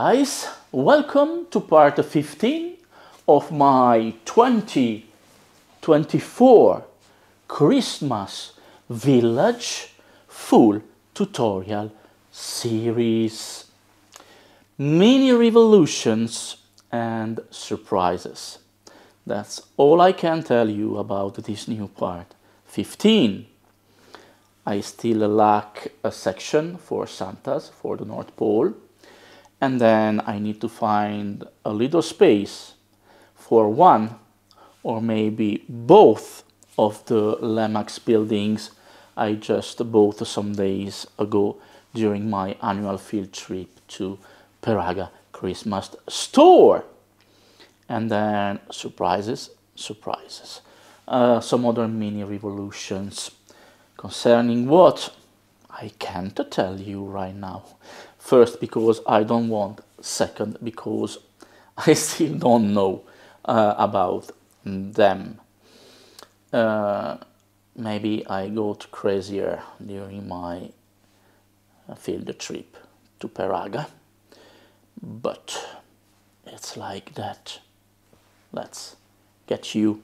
Guys, welcome to part 15 of my 2024 Christmas Village full tutorial series. Mini revolutions and surprises. That's all I can tell you about this new part 15. I still lack a section for Santas for the North Pole and then I need to find a little space for one or maybe both of the Lemax buildings I just bought some days ago during my annual field trip to Peraga Christmas store. And then surprises, surprises. Uh, some other mini revolutions concerning what I can't tell you right now. First, because I don't want. Second, because I still don't know uh, about them. Uh, maybe I got crazier during my field trip to Peraga, but it's like that. Let's get you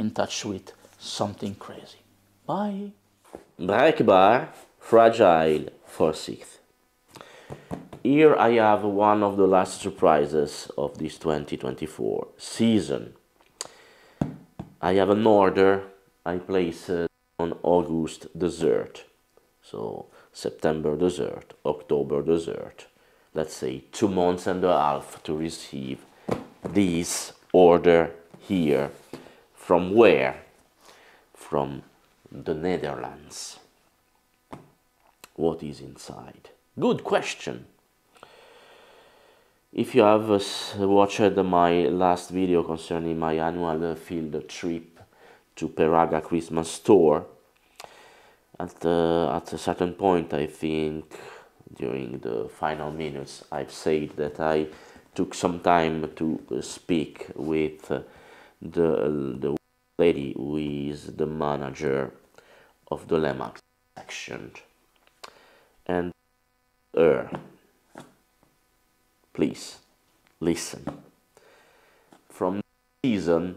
in touch with something crazy. Bye. Breekbaar, fragile, for. Here I have one of the last surprises of this 2024 season. I have an order I place placed on August dessert. So September dessert, October dessert. Let's say two months and a half to receive this order here. From where? From the Netherlands. What is inside? Good question. If you have uh, watched my last video concerning my annual field trip to Peraga Christmas store, at, uh, at a certain point I think during the final minutes I've said that I took some time to uh, speak with uh, the, the lady who is the manager of the Lemax section and her. Please listen. From season,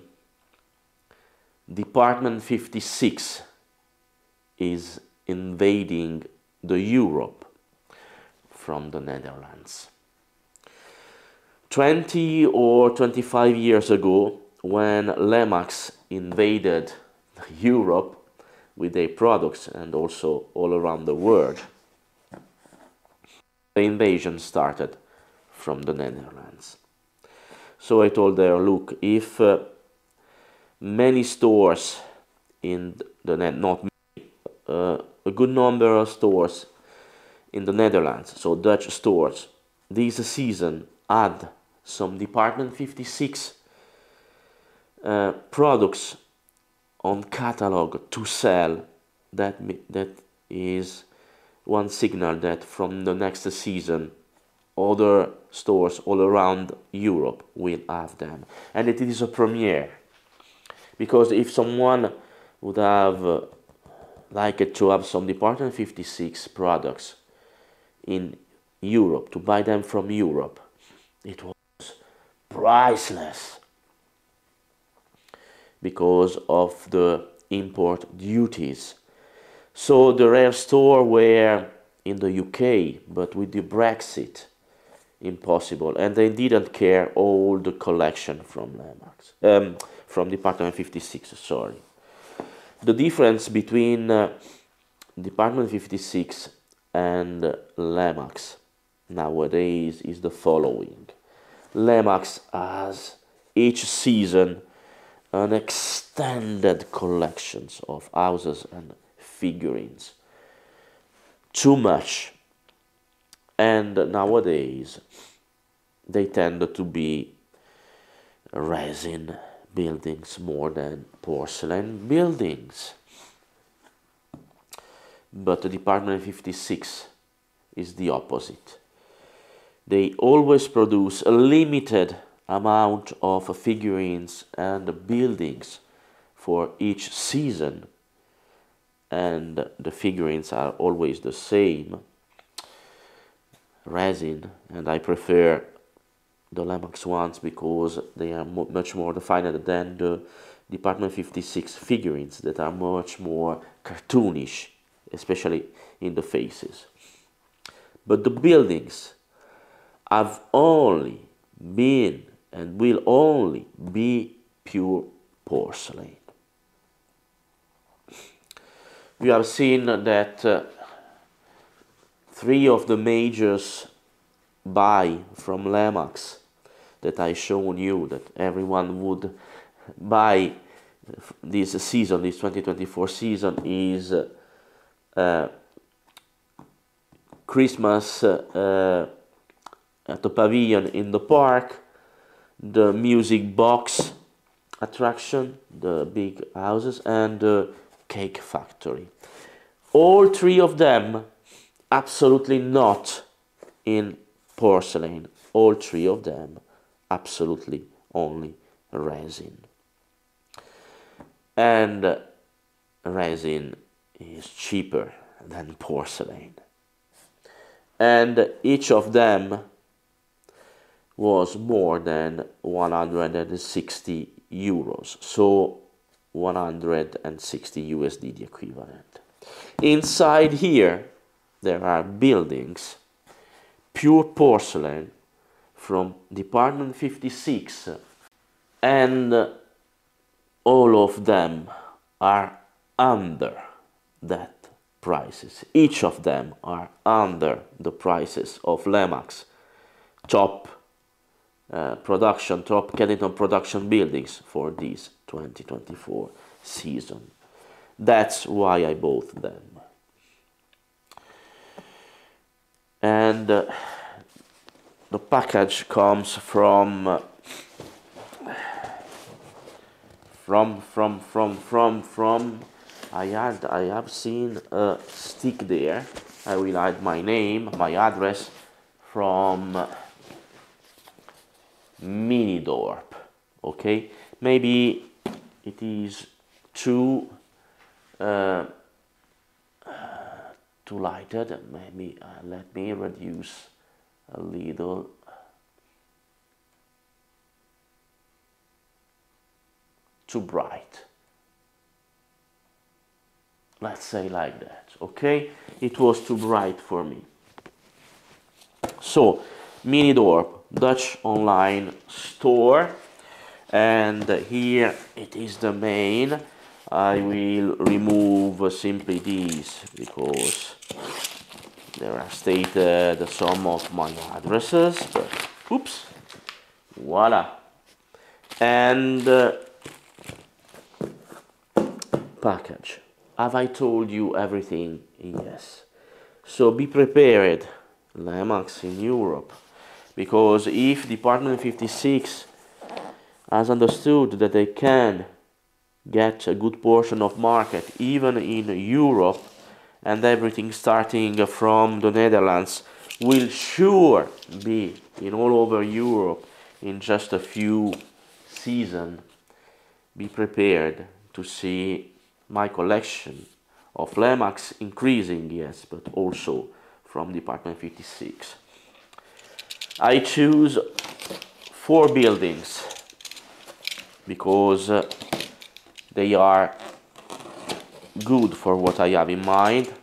Department 56 is invading the Europe from the Netherlands. 20 or 25 years ago, when Lemax invaded Europe with their products and also all around the world, the invasion started from the Netherlands. So I told her, look, if uh, many stores in the net, not many, uh, a good number of stores in the Netherlands, so Dutch stores, this season add some Department 56 uh, products on catalog to sell, that, that is one signal that from the next season other stores all around Europe will have them. And it is a premiere. Because if someone would have uh, liked to have some Department 56 products in Europe to buy them from Europe it was priceless. Because of the import duties so the rare store were in the UK, but with the Brexit, impossible. And they didn't care all the collection from Lemax, um, from Department 56, sorry. The difference between uh, Department 56 and Lemax nowadays is the following. Lemax has each season an extended collections of houses and figurines. Too much. And nowadays, they tend to be resin buildings more than porcelain buildings. But the Department 56 is the opposite. They always produce a limited amount of figurines and buildings for each season and the figurines are always the same resin and I prefer the Lemax ones because they are mo much more defined than the Department 56 figurines that are much more cartoonish, especially in the faces. But the buildings have only been and will only be pure porcelain. We have seen that uh, three of the majors buy from Lemax. That I shown you that everyone would buy this season, this 2024 season is uh, Christmas uh, at the pavilion in the park, the music box attraction, the big houses, and the cake factory. All three of them absolutely not in porcelain. All three of them absolutely only resin. And resin is cheaper than porcelain. And each of them was more than 160 euros, so 160 USD the equivalent. Inside here, there are buildings, pure porcelain from Department 56, and all of them are under that prices. Each of them are under the prices of Lemax top uh, production, top Kennington production buildings for this 2024 season. That's why I bought them. And uh, the package comes from uh, from from from from from I had I have seen a stick there. I will add my name, my address from Minidorp. Okay, maybe it is too uh, too lighted. Maybe uh, let me reduce a little. Too bright. Let's say like that. Okay, it was too bright for me. So, Minidorp Dutch online store. And here it is the main. I will remove simply these because there are stated some of my addresses but oops voila. And uh, package. Have I told you everything? Yes. So be prepared. Lemax in Europe because if Department 56 has understood that they can get a good portion of market even in Europe and everything starting from the Netherlands will sure be in all over Europe in just a few seasons. Be prepared to see my collection of Lemax increasing, yes, but also from Department 56. I choose four buildings because they are good for what I have in mind.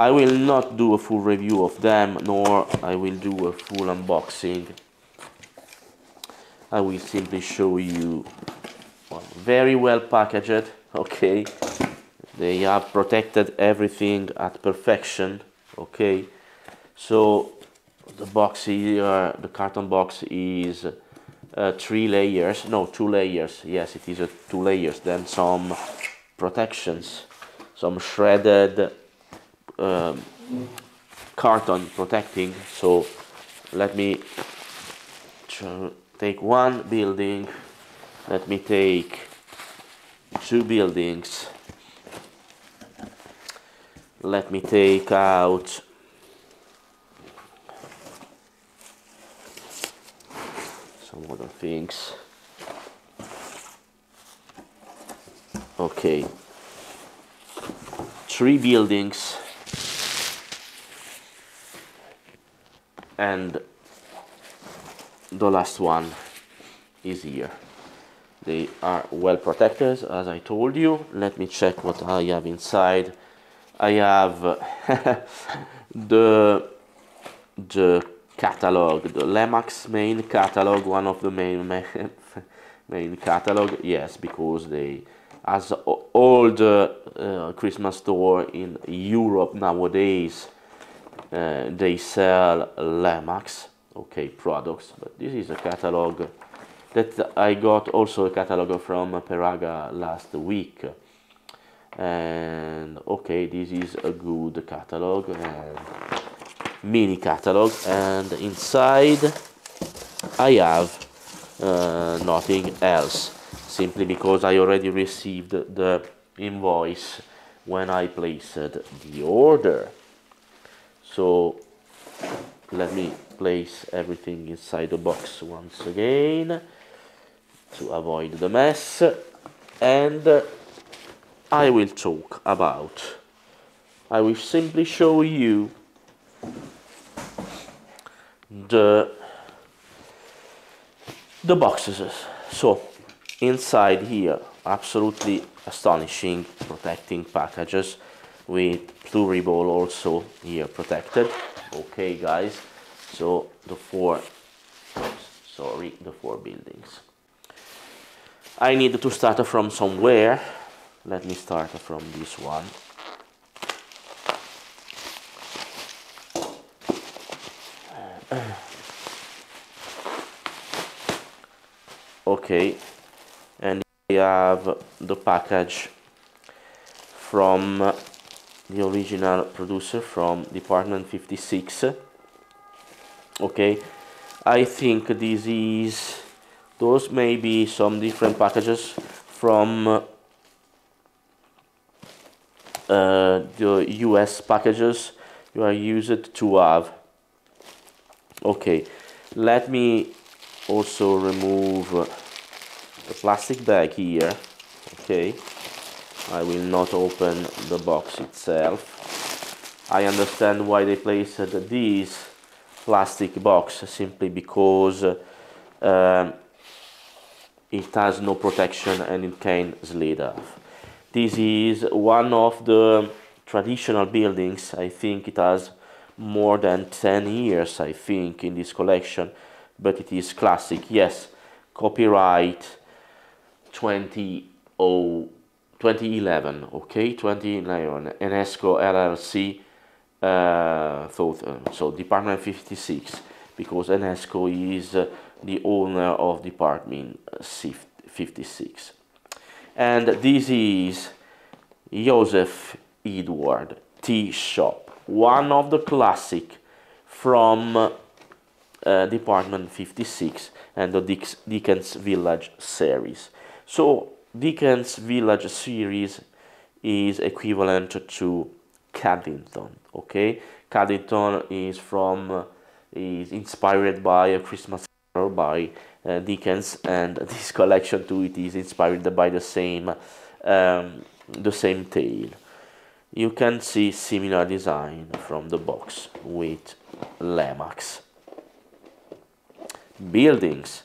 I will not do a full review of them nor I will do a full unboxing. I will simply show you well, very well packaged, okay. They have protected everything at perfection, okay. So the box here, the carton box is uh, three layers, no, two layers. Yes, it is a two layers. Then some protections, some shredded um, carton protecting. So let me take one building. Let me take two buildings. Let me take out some other things. Okay, three buildings. and the last one is here they are well protected as I told you let me check what I have inside I have the the catalog. The Lemax main catalog one of the main main catalog yes because they as all the uh, Christmas store in Europe nowadays uh, they sell Lemax okay products but this is a catalog that I got also a catalog from Peraga last week. And okay this is a good catalog and mini catalog and inside I have uh, nothing else. Simply because I already received the invoice when I placed the order. So let me place everything inside the box once again to avoid the mess and I will talk about I will simply show you the the boxes so inside here absolutely astonishing protecting packages with pluriball also here protected. Okay guys so the four sorry the four buildings. I need to start from somewhere. Let me start from this one okay and we have the package from the original producer from department 56 okay I think this is those may be some different packages from uh, the US packages you are used to have okay let me also remove the plastic bag here. Okay I will not open the box itself. I understand why they placed this plastic box simply because uh, it has no protection and it can slide off. This is one of the traditional buildings. I think it has more than 10 years I think in this collection but it is classic yes copyright 20 2011 okay? 2011 Enesco LLC uh, thought, uh, so Department 56 because Enesco is uh, the owner of Department 56 and this is Joseph Edward Tea Shop one of the classic from uh, Department 56 and the Dickens Village series so Dickens Village series is equivalent to Caddington. Okay, Caddington is from is inspired by a Christmas Carol by uh, Dickens, and this collection too it is inspired by the same um, the same tale. You can see similar design from the box with Lemax. Buildings.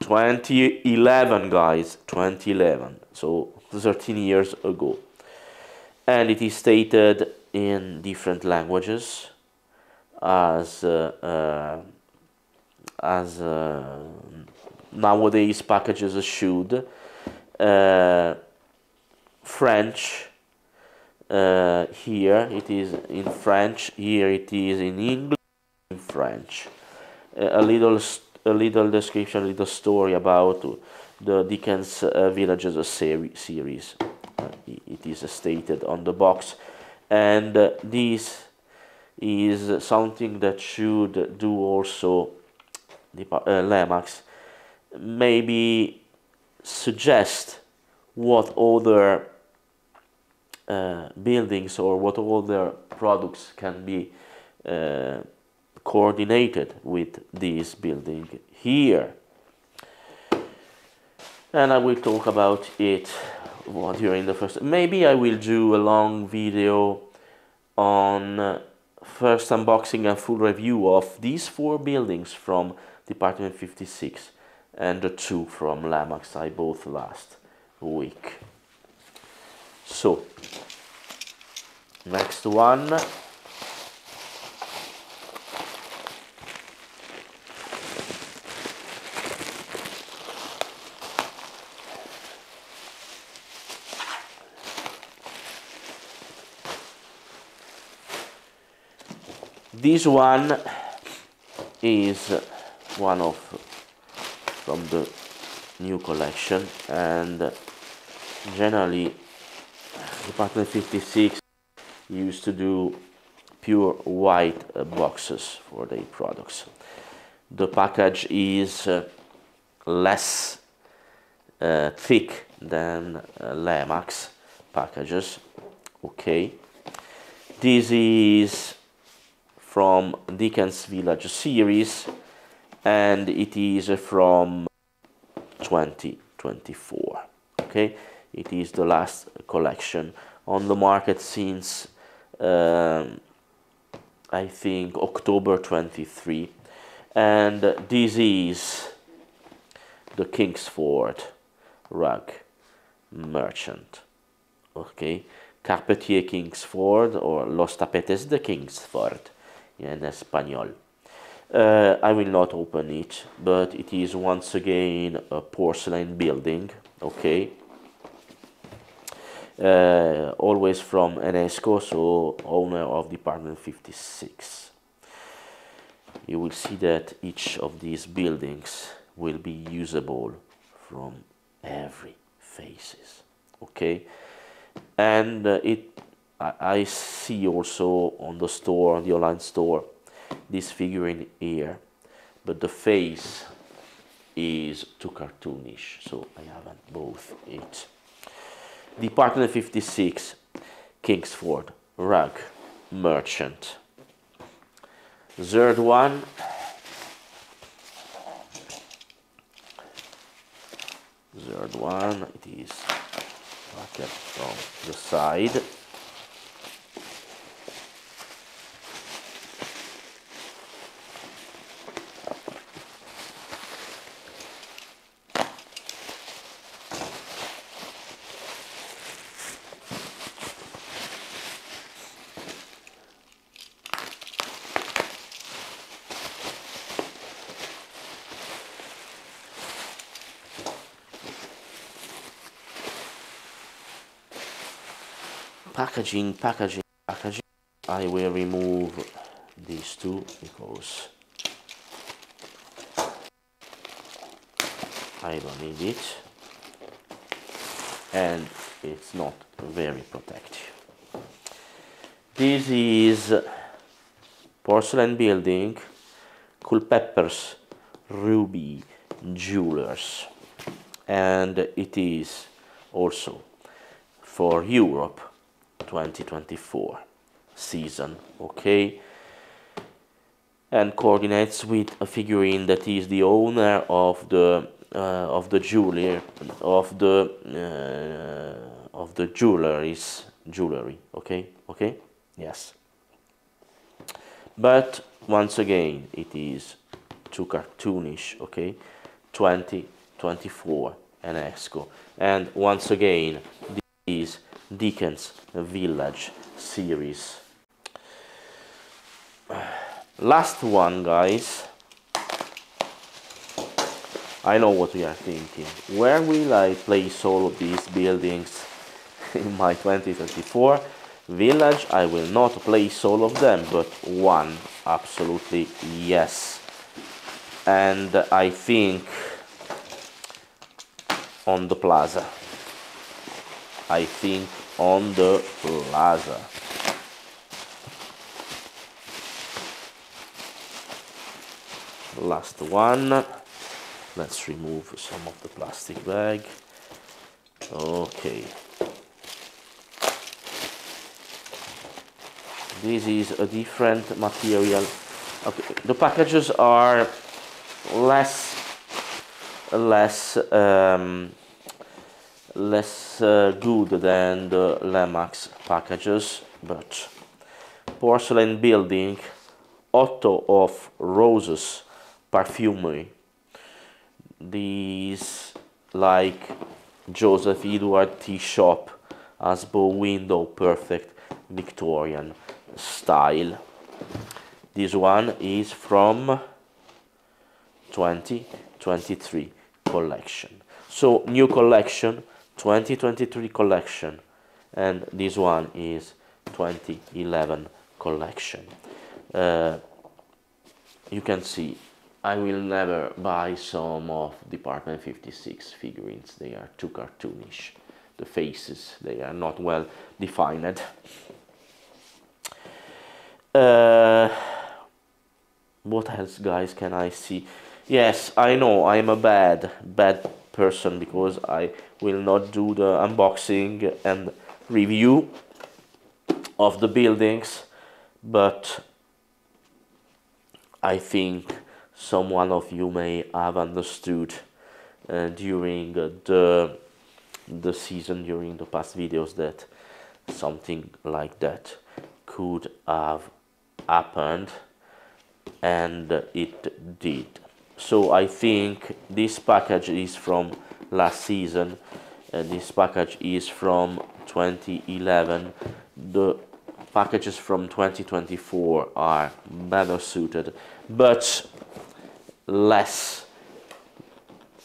2011 guys. 2011 so 13 years ago. And it is stated in different languages as uh, uh, as uh, nowadays packages should uh, French uh, here it is in French here it is in English in French a little a little description, a little story about the Dickens uh, Villages series. Uh, it is stated on the box, and uh, this is something that should do also the uh, Lemax. Maybe suggest what other uh, buildings or what other products can be uh, coordinated with this building here and I will talk about it during the first maybe I will do a long video on first unboxing and full review of these four buildings from Department 56 and the two from Lemax I bought last week. So, next one. This one is one of from the new collection and generally Department 56 used to do pure white uh, boxes for their products. The package is uh, less uh, thick than uh, Lemax packages. Okay, this is from Dickens Village series and it is from 2024 okay it is the last collection on the market since um, I think October 23 and this is the Kingsford rug merchant. Okay Carpetier Kingsford or Los Tapetes de Kingsford in Espanol. Uh, I will not open it, but it is once again a porcelain building, okay? Uh, always from Enesco, so owner of Department 56. You will see that each of these buildings will be usable from every faces, okay? And uh, it, I, I see also on the store, on the online store, this figurine here but the face is too cartoonish so I haven't both it Department 56 Kingsford rug merchant. Third one. Third one it is from the side packaging, packaging, packaging. I will remove these two because I don't need it and it's not very protective. This is porcelain building, Culpeper's Ruby Jewelers and it is also for Europe 2024 season okay? And coordinates with a figurine that is the owner of the uh, of the jewelry of the uh, of the jewelries jewelry okay? Okay? Yes. But once again it is too cartoonish okay? 2024 Enesco and once again this is Dickens Village series. Last one, guys. I know what you are thinking. Where will I place all of these buildings in my 2024 village? I will not place all of them, but one, absolutely yes. And I think on the plaza. I think on the plaza. Last one. Let's remove some of the plastic bag. Okay. This is a different material. Okay, the packages are less less um, less uh, good than the Lemax packages, but porcelain building Otto of Roses Perfumery. These like Joseph Edward tea shop as bow window perfect Victorian style. This one is from 2023 collection. So new collection, 2023 collection, and this one is 2011 collection. Uh, you can see I will never buy some of Department 56 figurines. They are too cartoonish. The faces, they are not well defined. Uh, what else, guys, can I see? Yes, I know I'm a bad, bad person because I will not do the unboxing and review of the buildings, but I think someone of you may have understood uh, during the the season during the past videos that something like that could have happened and it did so I think this package is from last season. And this package is from 2011 the packages from 2024 are better suited but less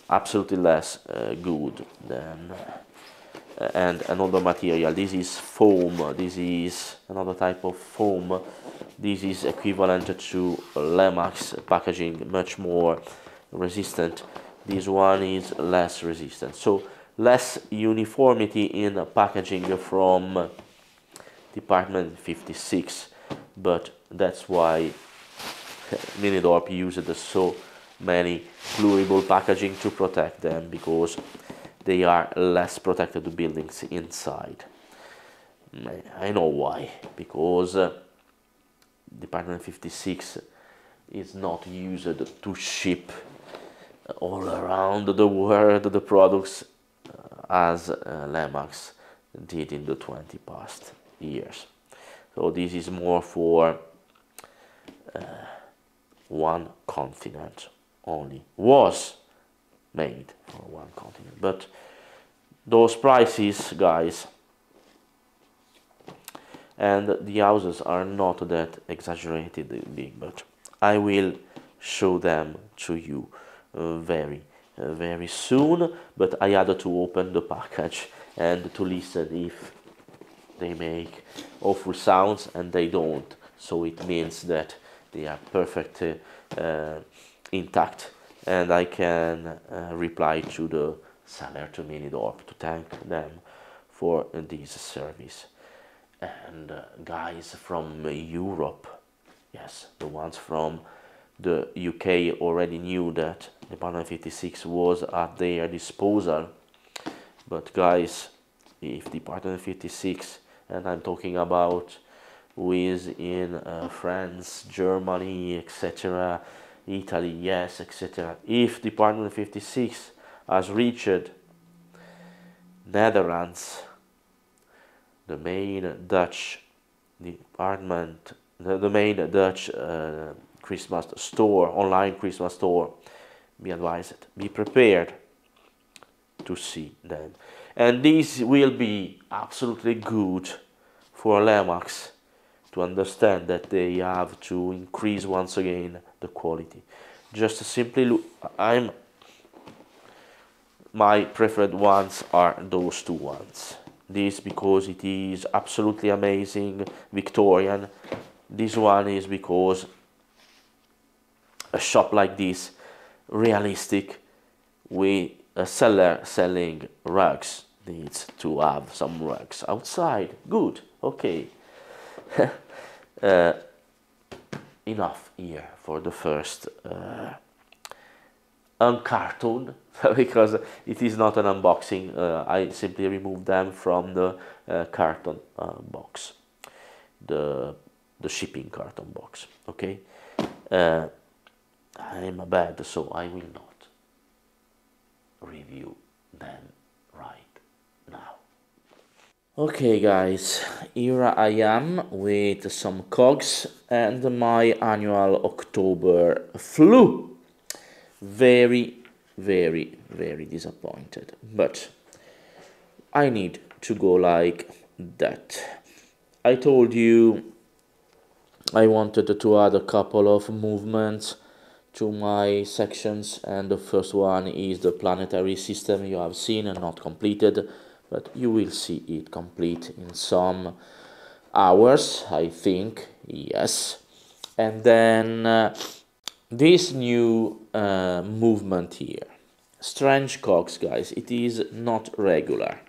absolutely less uh, good than uh, and another material. This is foam. This is another type of foam this is equivalent to Lemax packaging much more resistant. This one is less resistant. So less uniformity in packaging from department 56 but that's why Minidorp used so many fluidable packaging to protect them because they are less protected buildings inside. I know why, because uh, Department 56 is not used to ship all around the world the products uh, as uh, Lemax did in the 20 past years. So this is more for uh, one continent only was made for one continent but those prices guys and the houses are not that exaggerated big but I will show them to you uh, very uh, very soon but I had to open the package and to listen if they make awful sounds and they don't. So it means that they are perfect uh, intact and I can uh, reply to the seller to Minidorp to thank them for this service and uh, guys from Europe yes the ones from the UK already knew that the Department 56 was at their disposal but guys if the Department 56 and I'm talking about who is in uh, France, Germany, etc., Italy, yes, etc. If Department 56 has reached Netherlands, the main Dutch department, the, the main Dutch uh, Christmas store, online Christmas store, be advised, be prepared to see them. And this will be absolutely good for Lemax to understand that they have to increase once again the quality. Just simply look, I'm my preferred ones are those two ones. This because it is absolutely amazing, Victorian. This one is because a shop like this, realistic, with a seller selling rugs needs to have some rugs outside. Good, okay. uh, enough here for the first uh, uncartoon because it is not an unboxing. Uh, I simply removed them from the uh, carton uh, box. The the shipping carton box okay? Uh, I'm bad so I will not review them right now. Okay guys, here I am with some cogs and my annual October flu. Very, very, very disappointed. But I need to go like that. I told you I wanted to add a couple of movements to my sections and the first one is the planetary system you have seen and not completed but you will see it complete in some hours I think yes and then uh, this new uh, movement here. Strange cogs guys. It is not regular.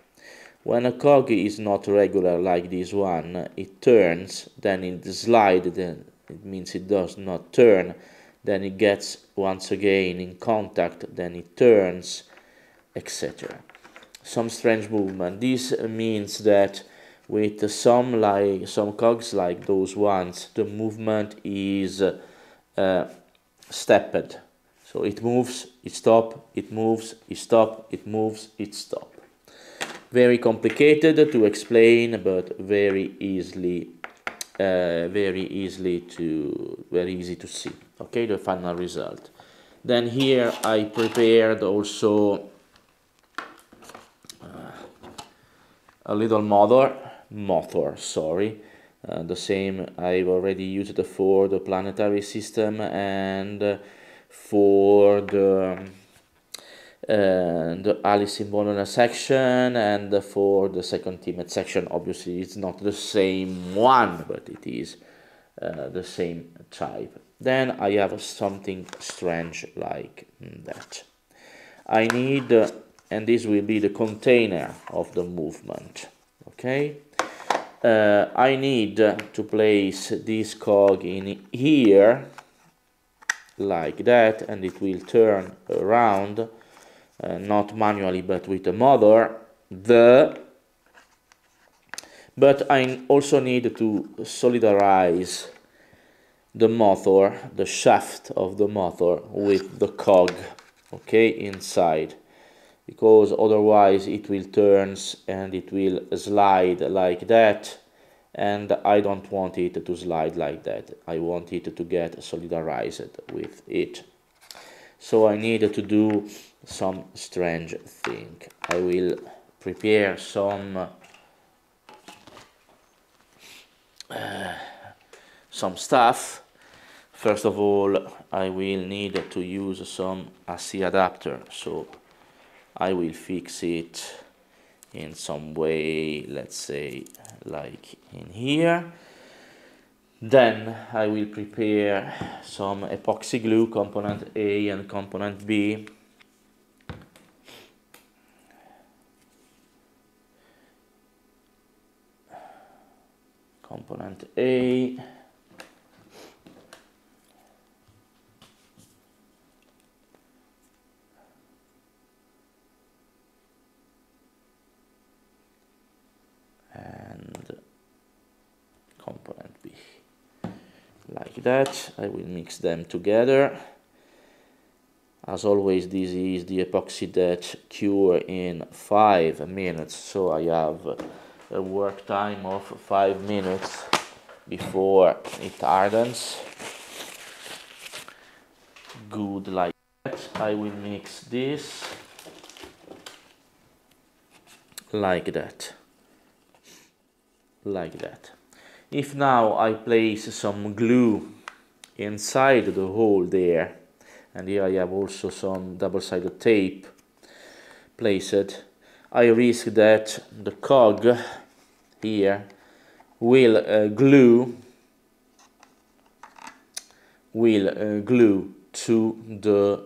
When a cog is not regular like this one it turns then it slide then it means it does not turn. Then it gets once again in contact then it turns etc some strange movement. This means that with some like some cogs like those ones, the movement is uh, stepped. So it moves, it stop, it moves, it stop, it moves, it stop. Very complicated to explain, but very easily, uh, very easily to, very easy to see. Okay, the final result. Then here I prepared also a little motor, motor, sorry. Uh, the same I've already used for the planetary system and uh, for the uh, the Alice in Wonderland section and for the second teammate section. Obviously, it's not the same one, but it is uh, the same type. Then I have something strange like that. I need uh, and this will be the container of the movement okay uh, I need to place this cog in here like that and it will turn around uh, not manually but with a motor the but I also need to solidarize the motor the shaft of the motor with the cog okay inside because otherwise it will turns and it will slide like that and I don't want it to slide like that. I want it to get solidarized with it. So I need to do some strange thing. I will prepare some uh, some stuff. First of all I will need to use some AC adapter. So I will fix it in some way let's say like in here. Then I will prepare some epoxy glue component A and component B. Component A that I will mix them together. As always this is the epoxy that cure in five minutes. So I have a work time of five minutes before it hardens. Good like that. I will mix this like that. Like that if now I place some glue inside the hole there and here I have also some double-sided tape placed I risk that the cog here will uh, glue will uh, glue to the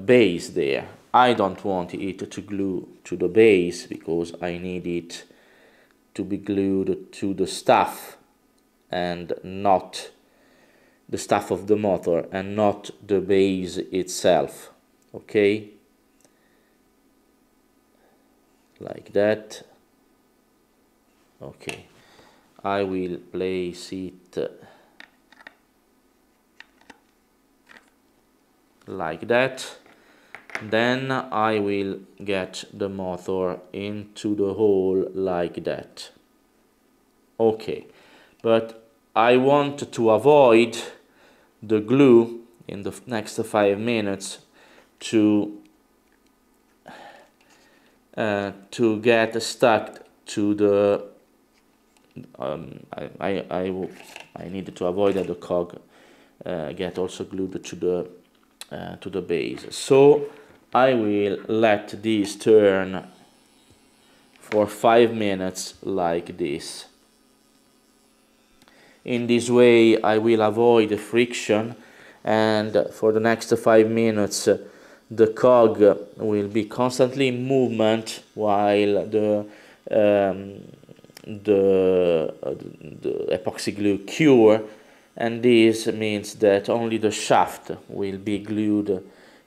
base there. I don't want it to glue to the base because I need it to be glued to the stuff and not the stuff of the motor and not the base itself okay? Like that. Okay. I will place it like that. Then I will get the motor into the hole like that. Okay. But I want to avoid the glue in the next five minutes to uh, to get stuck to the um, I, I, I, I needed to avoid that the cog uh, get also glued to the uh, to the base. So I will let this turn for five minutes like this in this way I will avoid the friction and for the next five minutes the cog will be constantly in movement while the um, the, uh, the epoxy glue cure and this means that only the shaft will be glued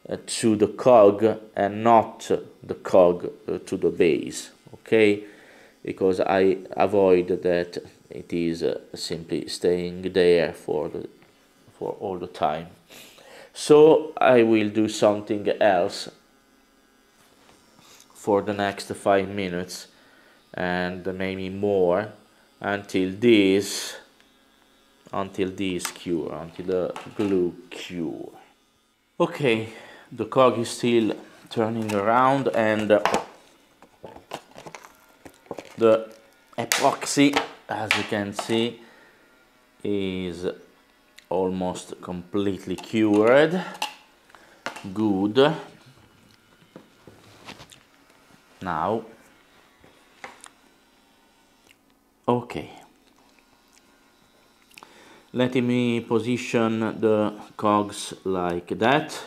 uh, to the cog and not the cog uh, to the base okay? Because I avoid that it is uh, simply staying there for the for all the time. So I will do something else for the next five minutes and maybe more until this until this cure until the glue cure. Okay the cog is still turning around and the epoxy as you can see is almost completely cured. Good. Now okay. Let me position the cogs like that.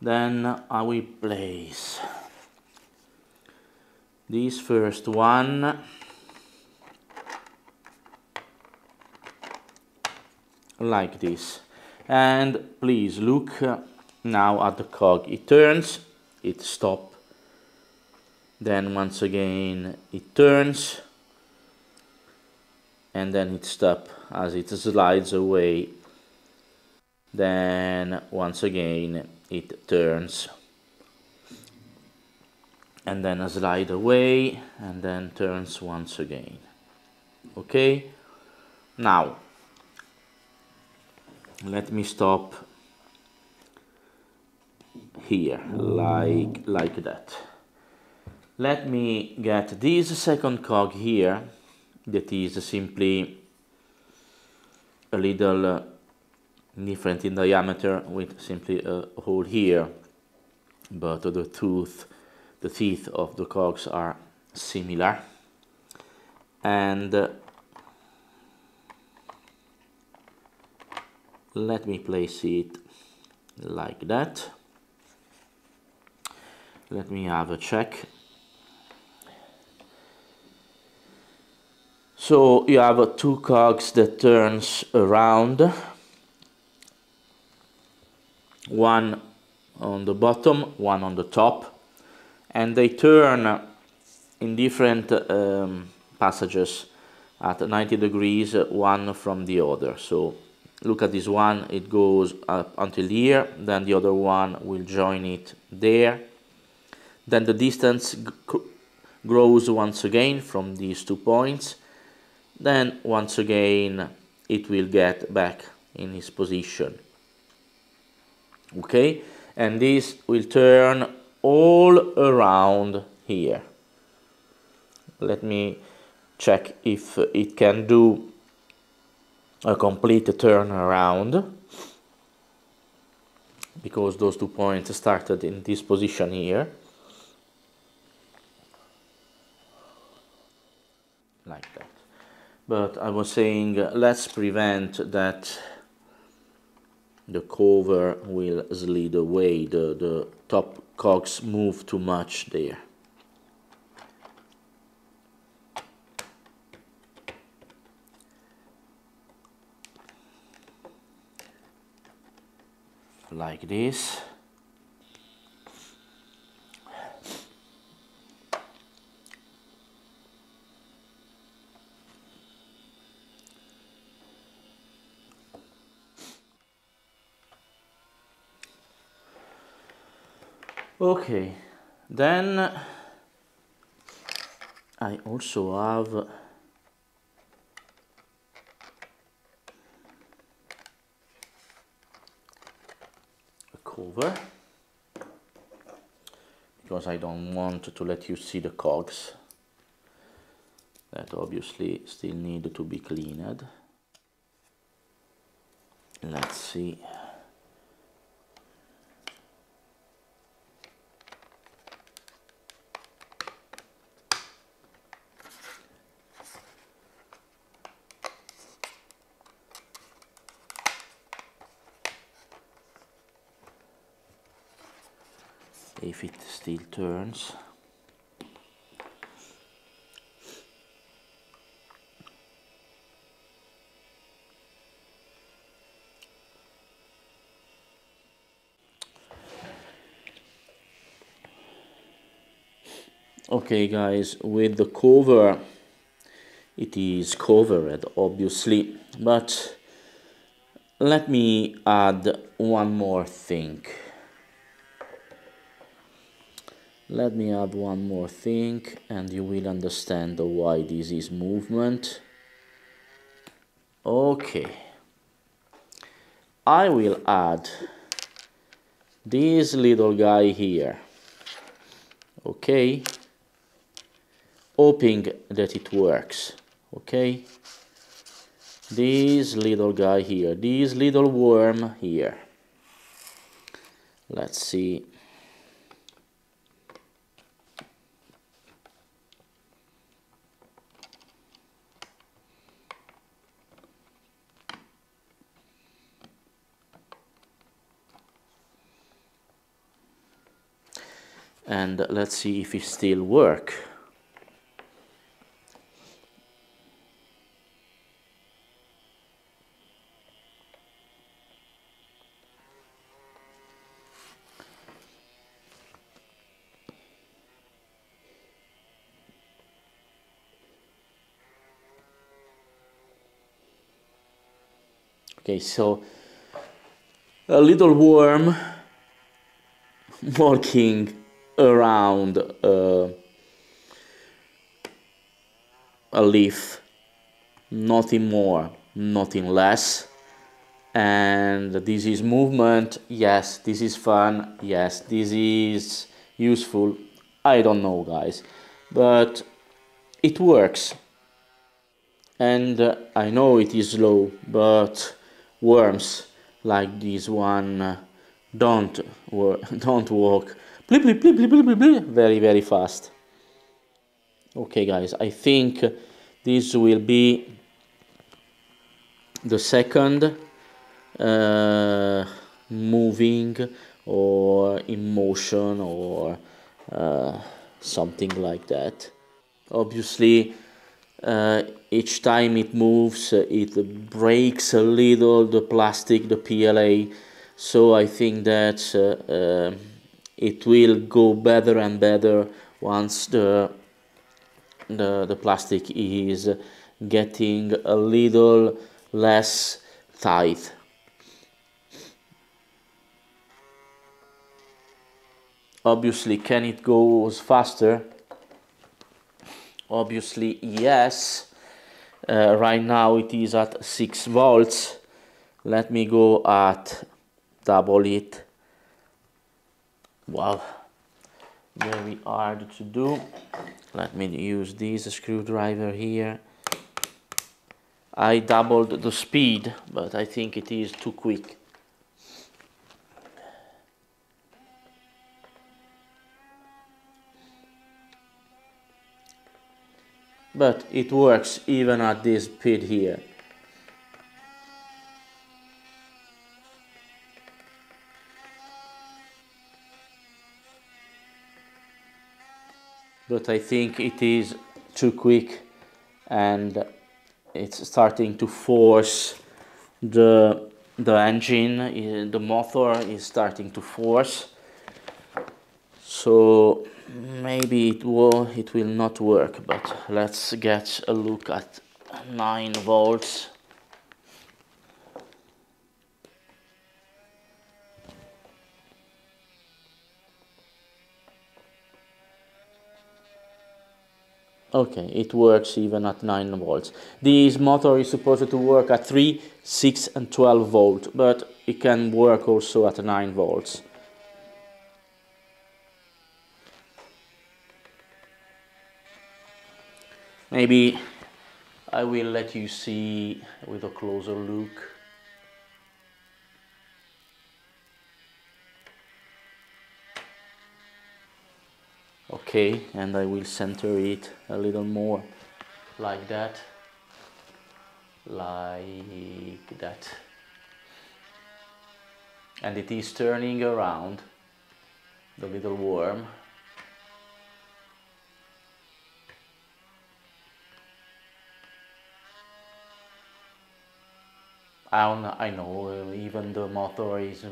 Then I will place this first one like this. And please look uh, now at the cog. It turns it stop. Then once again it turns. And then it stop as it slides away. Then once again it turns. And then slide away and then turns once again. Okay? Now let me stop here like like that. Let me get this second cog here that is simply a little uh, different in diameter with simply a hole here. But the tooth the teeth of the cogs are similar. And let me place it like that. Let me have a check. So you have two cogs that turns around. One on the bottom one on the top. And they turn in different um, passages at 90 degrees one from the other. So look at this one. It goes up until here. Then the other one will join it there. Then the distance grows once again from these two points. Then once again it will get back in its position. Okay? And this will turn all around here. Let me check if it can do a complete turnaround because those two points started in this position here. Like that. But I was saying let's prevent that the cover will slide away the, the top cogs move too much there like this. Okay then I also have cover because I don't want to let you see the cogs that obviously still need to be cleaned. Let's see if it still okay guys with the cover it is covered obviously but let me add one more thing let me add one more thing and you will understand why this is movement. Okay. I will add this little guy here. Okay. Hoping that it works. Okay. This little guy here. This little worm here. Let's see and let's see if it still work. Okay so a little worm walking around uh, a leaf. Nothing more nothing less. And this is movement. Yes this is fun. Yes this is useful. I don't know guys. But it works. And uh, i know it is slow but worms like this one uh, don't don't walk blip, blip, blip, blip, blip, very very fast. Okay guys i think this will be the second uh, moving or in motion or uh, something like that. Obviously uh, each time it moves uh, it breaks a little the plastic the PLA so I think that uh, uh, it will go better and better once the the, the plastic is getting a little less tight. Obviously can it go faster? Obviously yes. Uh, right now it is at 6 volts. Let me go at double it wow very hard to do let me use this screwdriver here. I doubled the speed but I think it is too quick. But it works even at this speed here. But I think it is too quick and it's starting to force the the engine, eh, the motor is starting to force. So maybe it will it will not work but let's get a look at 9 volts Okay, it works even at 9 volts. This motor is supposed to work at 3, 6 and 12 volt, but it can work also at 9 volts. Maybe I will let you see with a closer look. Okay and I will center it a little more like that like that. And it is turning around the little worm. I know uh, even the motor is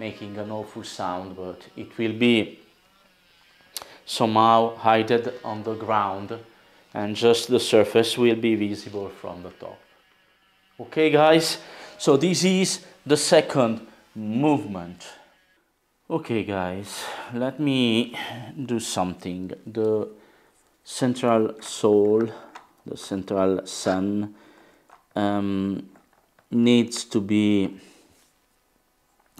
making an awful sound but it will be somehow hidden on the ground and just the surface will be visible from the top. Okay guys, so this is the second movement. Okay guys, let me do something. The central soul, the central sun um, needs to be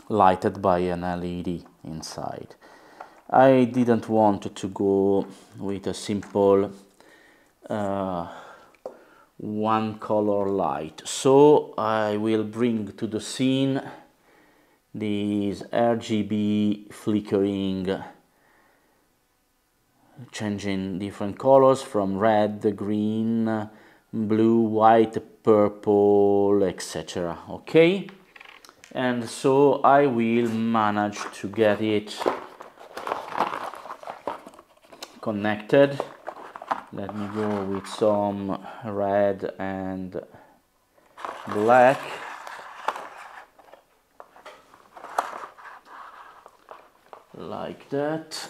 lighted by an LED inside. I didn't want to go with a simple uh, one color light so I will bring to the scene these RGB flickering changing different colors from red, green, blue, white, purple, etc. Okay, and so I will manage to get it connected let me go with some red and black. Like that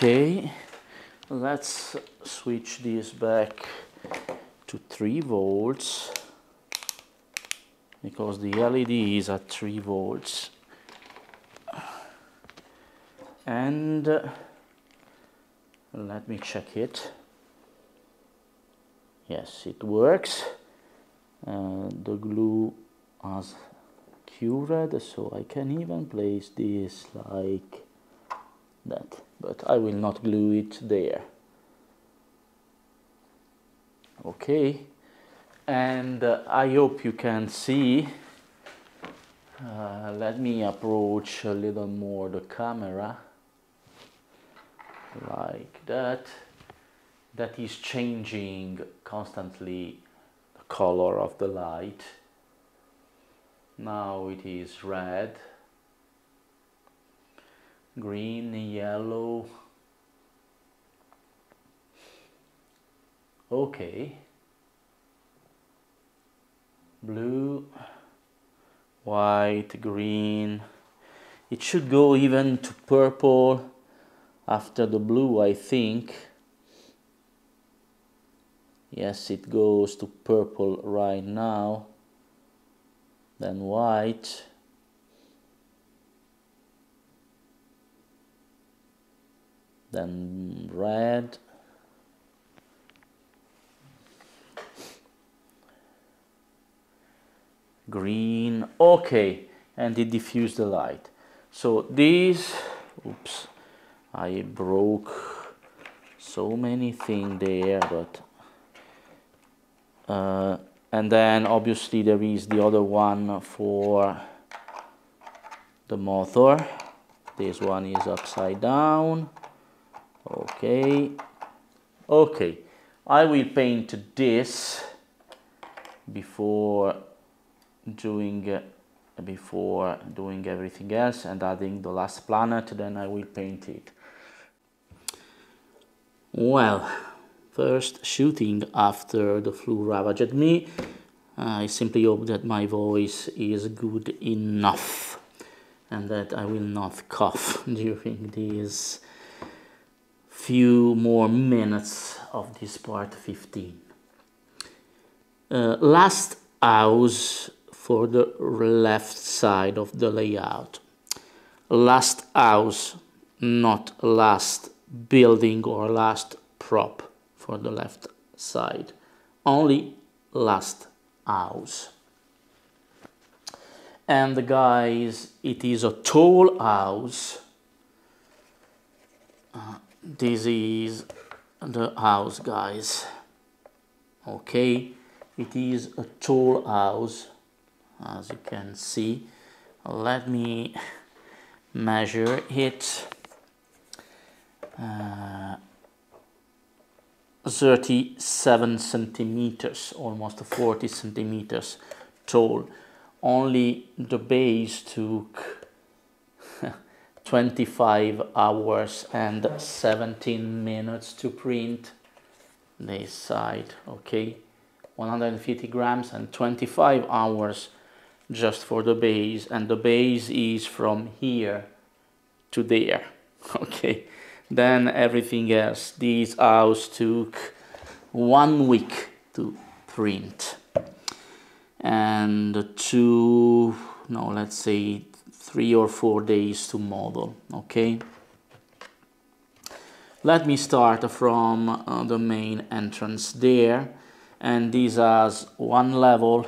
Okay, let's switch this back to 3 volts because the LED is at 3 volts. And uh, let me check it. Yes it works. Uh, the glue has cured so I can even place this like that but I will not glue it there. Okay and uh, I hope you can see uh, let me approach a little more the camera like that. That is changing constantly the color of the light. Now it is red green yellow. Okay. Blue white green. It should go even to purple after the blue I think. Yes it goes to purple right now. Then white then red. Green. Okay. And it diffused the light. So these oops I broke so many things there but uh, and then obviously there is the other one for the motor. This one is upside down okay. Okay. I will paint this before doing uh, before doing everything else and adding the last planet then I will paint it. Well first shooting after the flu ravaged me. I simply hope that my voice is good enough and that I will not cough during these few more minutes of this part 15 uh, last house for the left side of the layout. Last house, not last building or last prop for the left side. Only last house. And guys, it is a tall house. Uh, this is the house, guys. Okay, it is a tall house as you can see. Let me measure it. Uh, 37 centimeters almost 40 centimeters tall. Only the base took 25 hours and 17 minutes to print this side okay? 150 grams and 25 hours just for the base and the base is from here to there okay? Then everything else these house took one week to print. And two no let's say three or four days to model okay let me start from uh, the main entrance there and this has one level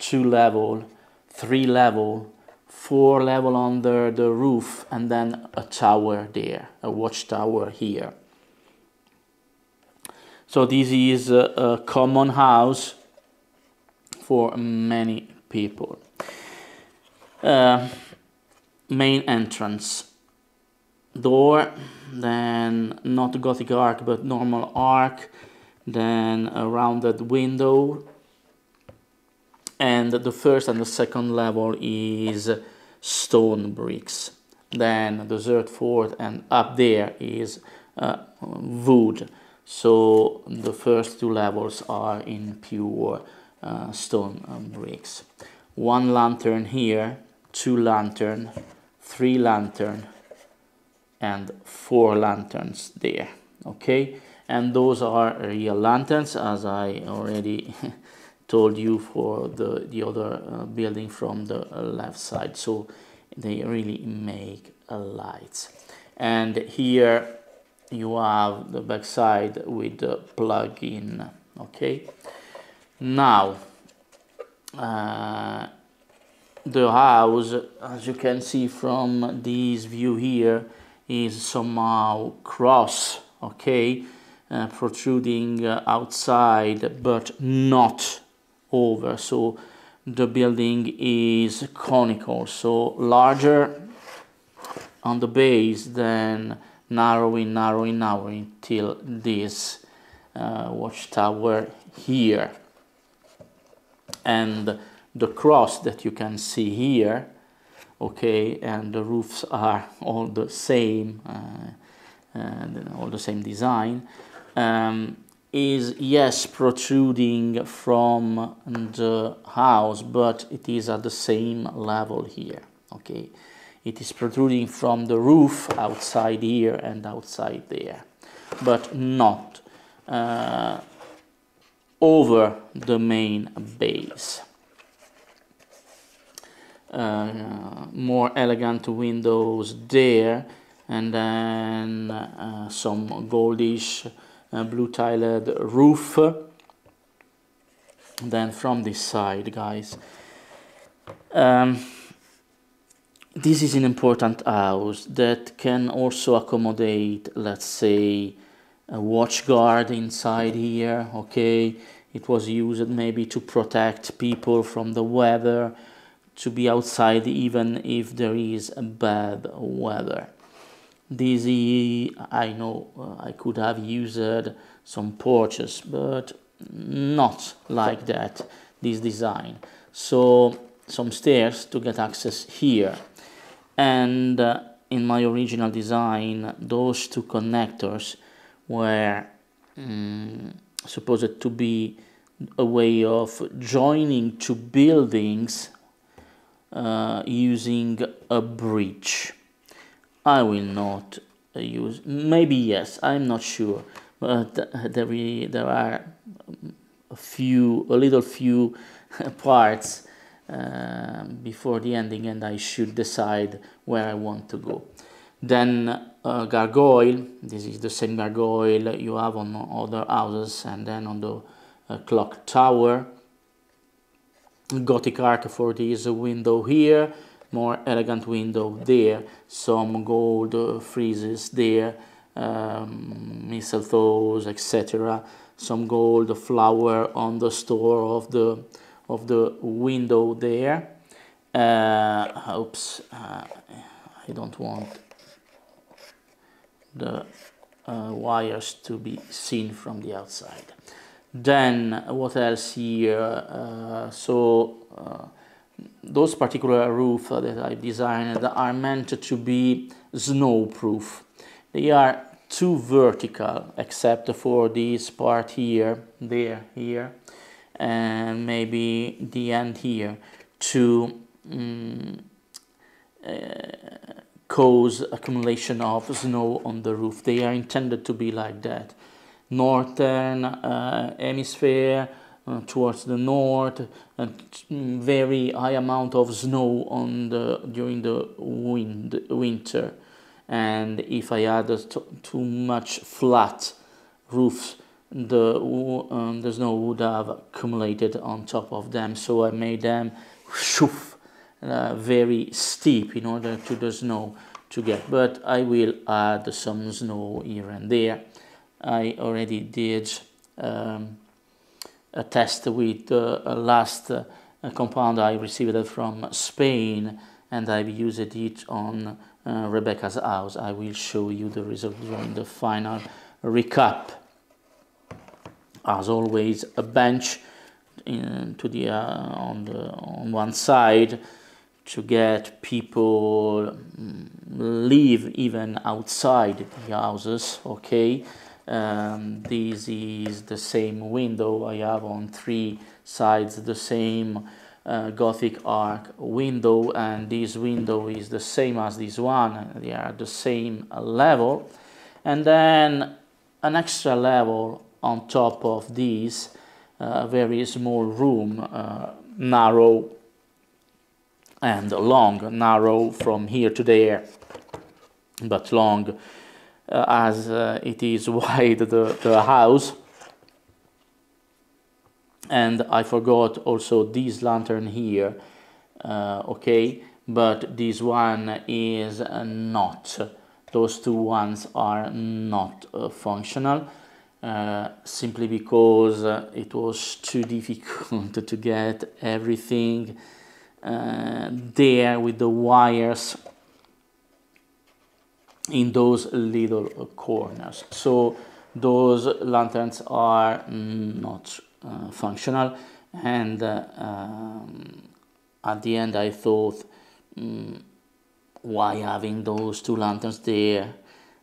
two level, three level, four level under the roof, and then a tower there, a watchtower here. So this is a, a common house for many people. Uh, main entrance. Door, then not Gothic arc but normal arc, then a rounded window. And the first and the second level is stone bricks. Then the third fourth and up there is uh, wood. So the first two levels are in pure uh, stone um, bricks. One lantern here two lantern three lantern and four lanterns there okay and those are real lanterns as I already told you for the, the other uh, building from the left side. So they really make a light. And here you have the backside with the plug-in, okay? Now, uh, the house, as you can see from this view here, is somehow cross, okay? Uh, protruding uh, outside, but not over so the building is conical so larger on the base than narrowing narrowing narrowing till this uh, watchtower here and the cross that you can see here okay and the roofs are all the same uh, and all the same design um, is yes protruding from the house but it is at the same level here okay. It is protruding from the roof outside here and outside there but not uh, over the main base uh, more elegant windows there and then uh, some goldish uh, blue tiled roof. Then from this side guys um, this is an important house that can also accommodate let's say a watch guard inside here okay? It was used maybe to protect people from the weather to be outside even if there is bad weather. This I know uh, I could have used some porches but not like that this design. So some stairs to get access here. And uh, in my original design those two connectors were um, supposed to be a way of joining two buildings uh, using a bridge. I will not use maybe yes I'm not sure but there, there are a few a little few parts uh, before the ending and I should decide where I want to go. Then uh, gargoyle this is the same gargoyle you have on other houses and then on the uh, clock tower Gothic arc for this window here more elegant window there, some gold uh, friezes there, um, mistletoes, etc. Some gold flower on the store of the of the window there. Uh, oops, uh, I don't want the uh, wires to be seen from the outside. Then what else here? Uh, so uh, those particular roofs that I designed are meant to be snow proof. They are too vertical except for this part here, there, here, and maybe the end here to um, uh, cause accumulation of snow on the roof. They are intended to be like that. Northern uh, hemisphere, uh, towards the north, a very high amount of snow on the during the wind winter, and if I had too much flat roofs, the um, the snow would have accumulated on top of them. So I made them shoof, uh, very steep in order to the snow to get. But I will add some snow here and there. I already did. Um, a test with uh, a last uh, compound I received from Spain and I've used it on uh, Rebecca's house. I will show you the result during the final recap. As always, a bench in, to the, uh, on, the, on one side to get people mm, live even outside the houses, okay? Um, this is the same window I have on three sides, the same uh, Gothic arc window, and this window is the same as this one, they are the same level. And then an extra level on top of this, uh, very small room, uh, narrow and long, narrow from here to there, but long as uh, it is wide the, the house. And I forgot also this lantern here uh, okay? But this one is not. Those two ones are not uh, functional uh, simply because uh, it was too difficult to get everything there with the wires in those little corners. So those lanterns are not uh, functional and uh, um, at the end I thought um, why having those two lanterns there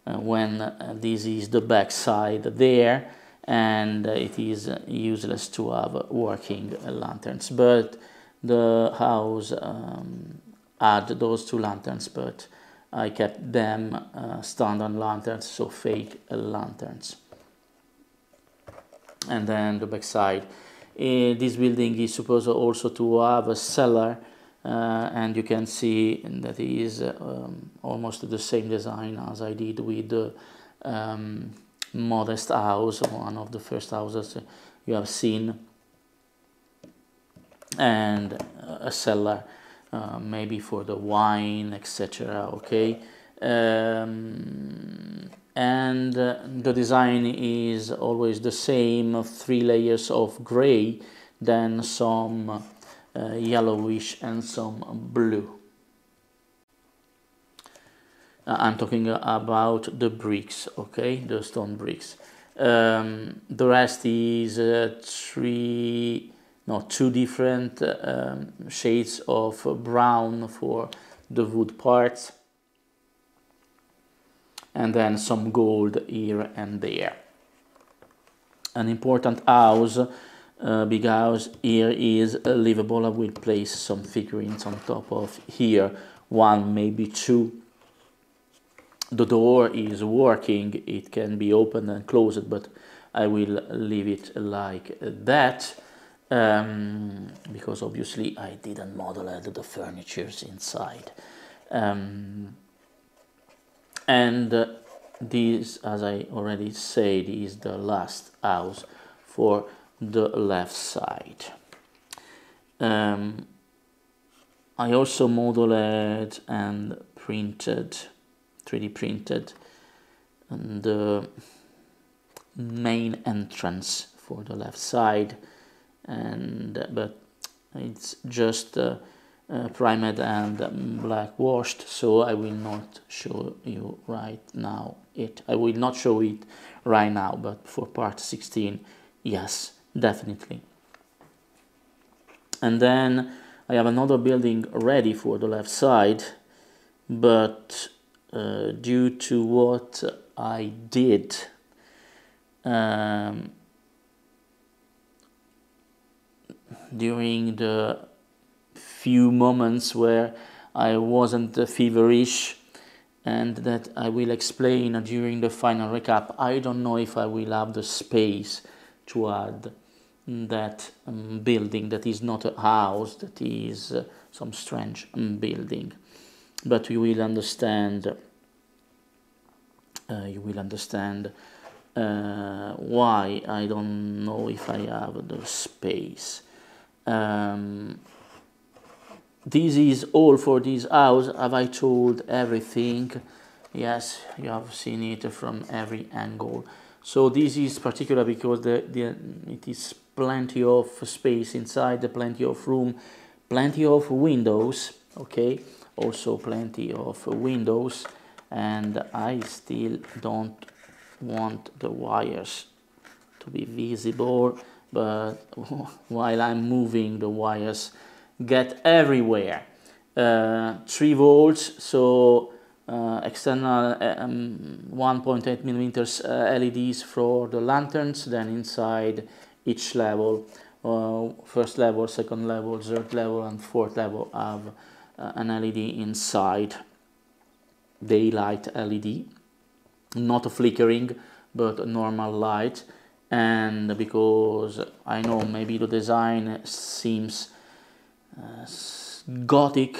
uh, when uh, this is the back side there and it is useless to have working lanterns but the house um, had those two lanterns but I kept them uh, standard lanterns so fake lanterns. And then the back side uh, this building is supposed also to have a cellar uh, and you can see that it is um, almost the same design as I did with the um, modest house, one of the first houses you have seen, and a cellar, uh, maybe for the wine, etc. Okay, um, and uh, the design is always the same: three layers of gray, then some uh, yellowish and some blue. I'm talking about the bricks, okay, the stone bricks. Um, the rest is uh, three, no, two different um, shades of brown for the wood parts, and then some gold here and there. An important house, uh, because here is livable. I will place some figurines on top of here, one, maybe two. The door is working. It can be opened and closed but I will leave it like that um, because obviously I didn't model the furnitures inside. Um, and uh, this as I already said is the last house for the left side. Um, I also modeled and printed 3D printed the main entrance for the left side and but it's just uh, uh, primed and black washed so I will not show you right now it. I will not show it right now but for part 16 yes definitely. And then I have another building ready for the left side but uh, due to what I did um, during the few moments where I wasn't feverish and that I will explain during the final recap. I don't know if I will have the space to add that um, building that is not a house, that is uh, some strange um, building but you will understand uh, you will understand uh, why I don't know if I have the space um, this is all for this house have I told everything? Yes you have seen it from every angle. So this is particular because the, the it is plenty of space inside plenty of room plenty of windows okay? Also plenty of windows and I still don't want the wires to be visible but while I'm moving the wires get everywhere. Uh, 3 volts so uh, external um, 1.8 millimeters uh, LEDs for the lanterns then inside each level uh, first level second level third level and fourth level have uh, an LED inside. Daylight LED not a flickering but a normal light and because I know maybe the design seems uh, gothic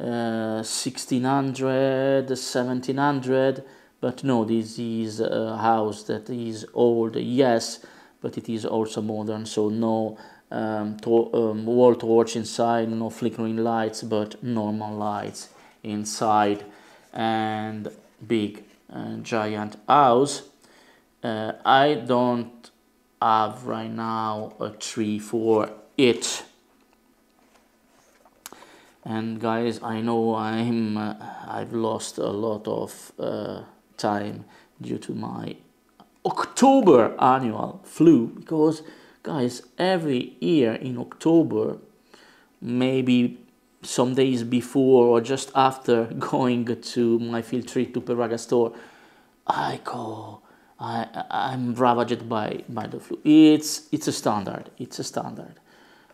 uh, 1600 1700 but no this is a house that is old yes but it is also modern so no um, to, um, wall torch inside, no flickering lights, but normal lights inside and big uh, giant house. Uh, I don't have right now a tree for it. And guys, I know I'm uh, I've lost a lot of uh, time due to my October annual flu because guys every year in October maybe some days before or just after going to my field trip to Perugia store, I go, I, I'm ravaged by, by the flu. It's, it's a standard. It's a standard.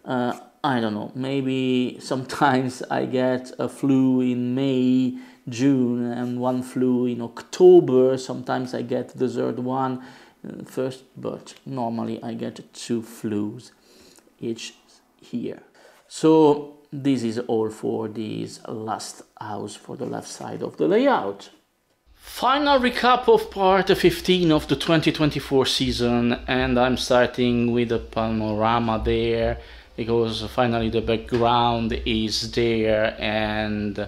Uh, I don't know. Maybe sometimes I get a flu in May, June, and one flu in October. Sometimes I get the third one uh, but normally I get two flus each year. So this is all for this last house for the left side of the layout. Final recap of part 15 of the 2024 season and I'm starting with a panorama there because finally the background is there and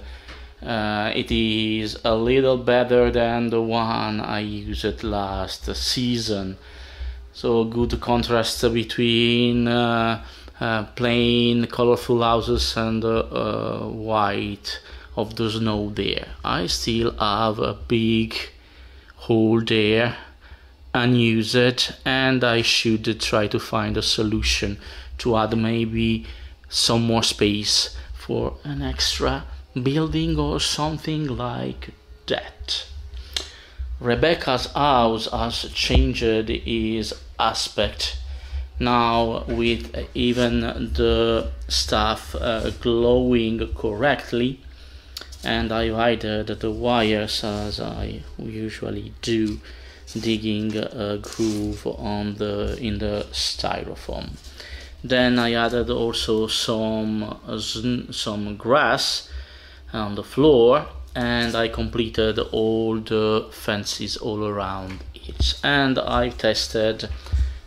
uh, it is a little better than the one I used last season. So good contrast between uh, uh, plain colorful houses and uh, uh, white of the snow there. I still have a big hole there and use it and I should try to find a solution to add maybe some more space for an extra building or something like that. Rebecca's house has changed its aspect now with even the stuff uh, glowing correctly and I wired the wires as I usually do digging a groove on the in the styrofoam. Then I added also some some grass on the floor and I completed all the fences all around it. And I tested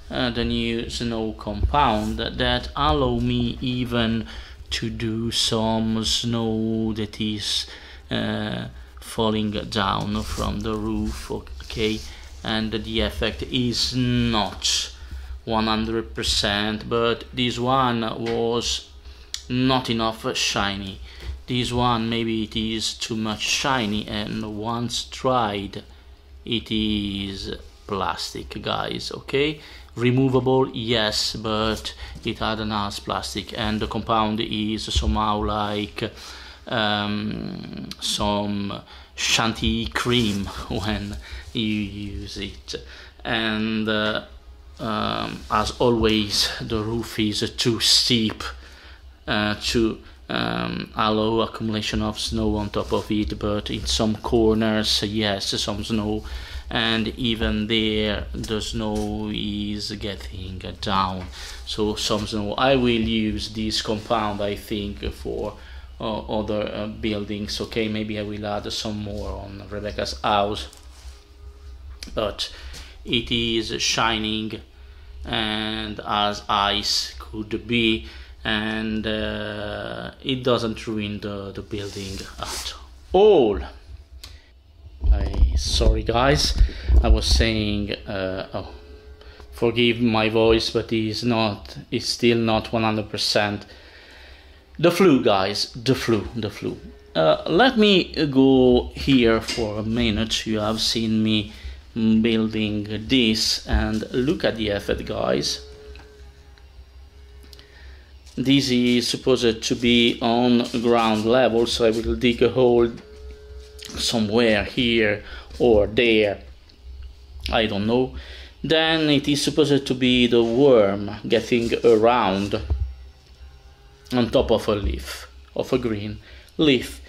uh, the new snow compound that allow me even to do some snow that is uh, falling down from the roof okay? And the effect is not 100% but this one was not enough shiny. This one maybe it is too much shiny and once tried it is plastic guys okay removable yes but it had a nice plastic and the compound is somehow like um, some shanty cream when you use it. And uh, um, as always the roof is too steep uh, to um, allow accumulation of snow on top of it but in some corners yes some snow and even there the snow is getting down. So some snow I will use this compound I think for uh, other uh, buildings. Okay maybe I will add some more on Rebecca's house. But it is shining and as ice could be and uh, it doesn't ruin the, the building at all I sorry guys. I was saying uh, oh forgive my voice but it's not it's still not 100% the flu guys the flu the flu. Uh, let me go here for a minute. You have seen me building this and look at the effect guys. This is supposed to be on ground level so I will dig a hole somewhere here or there. I don't know. Then it is supposed to be the worm getting around on top of a leaf of a green leaf.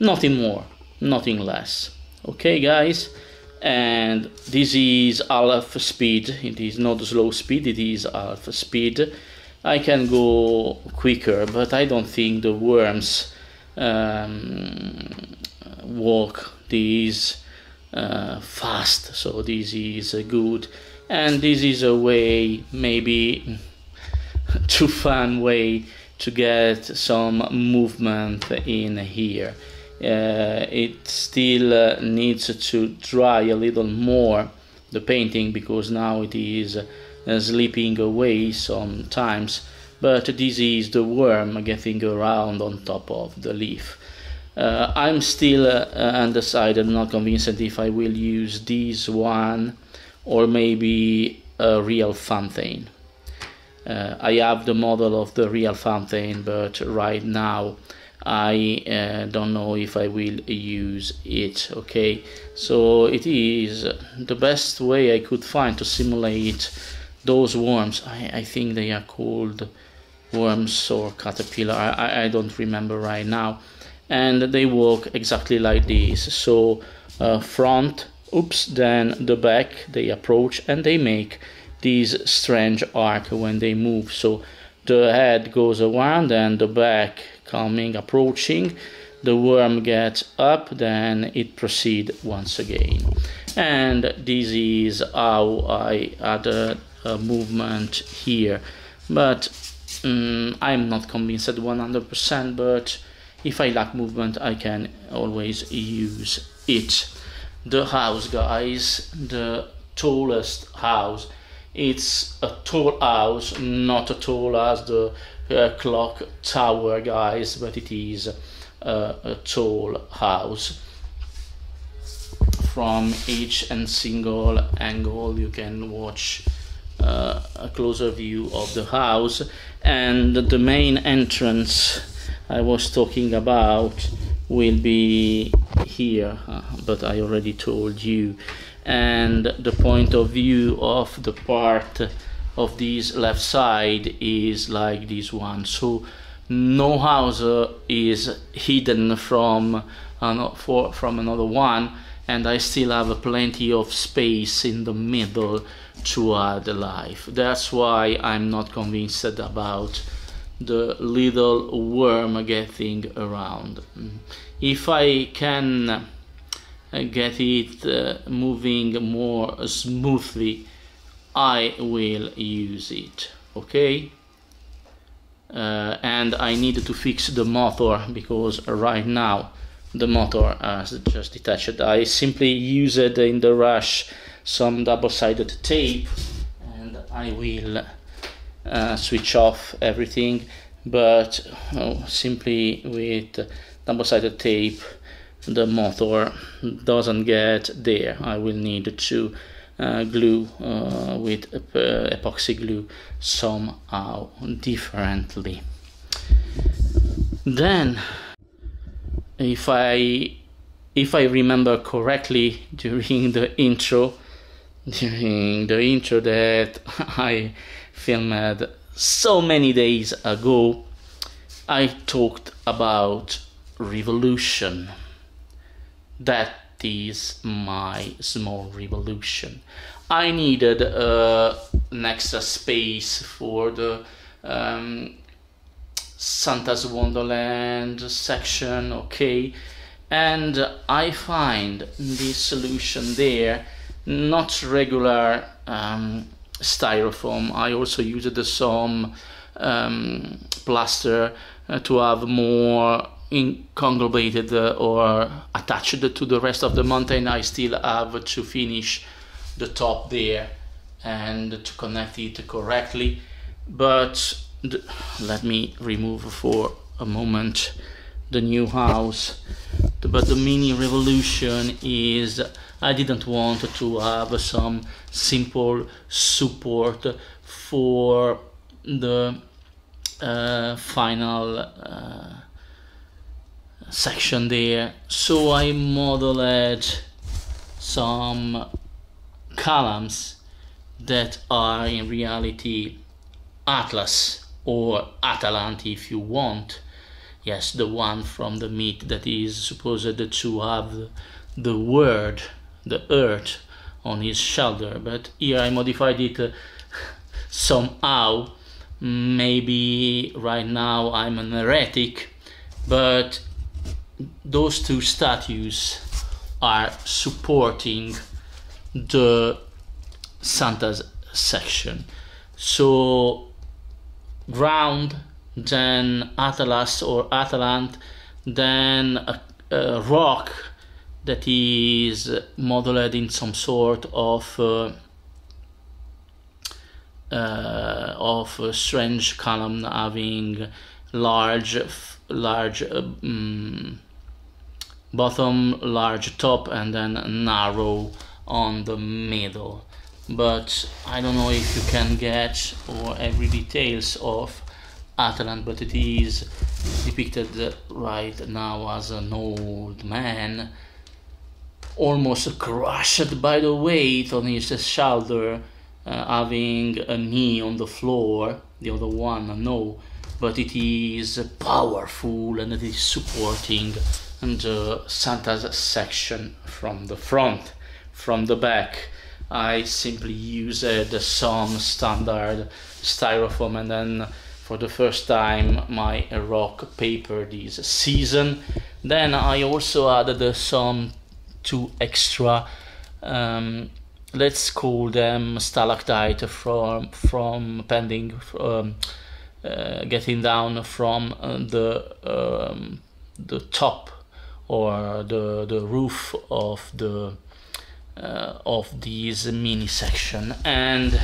Nothing more nothing less. Okay guys? And this is half speed. It is not slow speed it is half speed. I can go quicker but I don't think the worms um, walk this uh, fast. So this is good and this is a way maybe too fun way to get some movement in here. Uh, it still uh, needs to dry a little more the painting because now it is uh, slipping away sometimes. But this is the worm getting around on top of the leaf uh, I'm still uh, undecided, not convinced if I will use this one or maybe a real fountain. Uh, I have the model of the real fountain, but right now I uh, don't know if I will use it okay? So it is the best way I could find to simulate those worms. I, I think they are called worms or caterpillar. I, I don't remember right now and they walk exactly like this. So uh, front oops then the back they approach and they make this strange arc when they move. So the head goes around and the back coming approaching. The worm gets up then it proceed once again. And this is how I added a movement here. But um, I'm not convinced at 100% but if I lack movement I can always use it. The house guys the tallest house it's a tall house not as tall as the uh, clock tower guys but it is a, a tall house. From each and single angle you can watch uh, a closer view of the house. And the main entrance I was talking about will be here uh, but I already told you. And the point of view of the part of this left side is like this one. So no house is hidden from for, from another one and I still have plenty of space in the middle to add life. That's why I'm not convinced about the little worm getting around. If I can uh, get it uh, moving more smoothly I will use it okay? Uh, and I need to fix the motor because right now the motor has just detached. I simply used in the rush some double-sided tape and I will uh, switch off everything but oh, simply with double-sided tape the motor doesn't get there. I will need to uh, glue uh, with epoxy glue somehow differently. Then if I if I remember correctly during the intro during the intro that I filmed so many days ago I talked about revolution that is my small revolution. I needed uh, an extra space for the um, Santa's Wonderland section, okay, and I find this solution there, not regular um, styrofoam. I also used some um, plaster uh, to have more incongruated uh, or attached to the rest of the mountain. I still have to finish the top there and to connect it correctly. But let me remove for a moment the new house. But the mini revolution is I didn't want to have some simple support for the uh, final uh, section there. So I modeled some columns that are in reality Atlas or Atalant if you want. Yes the one from the myth that is supposed to have the word the earth on his shoulder but here I modified it uh, somehow maybe right now I'm an heretic but those two statues are supporting the Santa's section. So ground, then Atalas or Atalant, then a, a rock that is modeled in some sort of uh, uh, of a strange column having large large um, bottom large top and then narrow on the middle. But I don't know if you can get or every details of Atalant but it is depicted right now as an old man, almost crushed by the weight on his shoulder, uh, having a knee on the floor, the other one no, but it is powerful and it is supporting the Santa's section from the front, from the back. I simply used some standard styrofoam and then for the first time my rock paper this season. Then I also added some two extra um, let's call them stalactite from from pending um, uh, getting down from uh, the um, the top or the the roof of the uh, of this mini section. And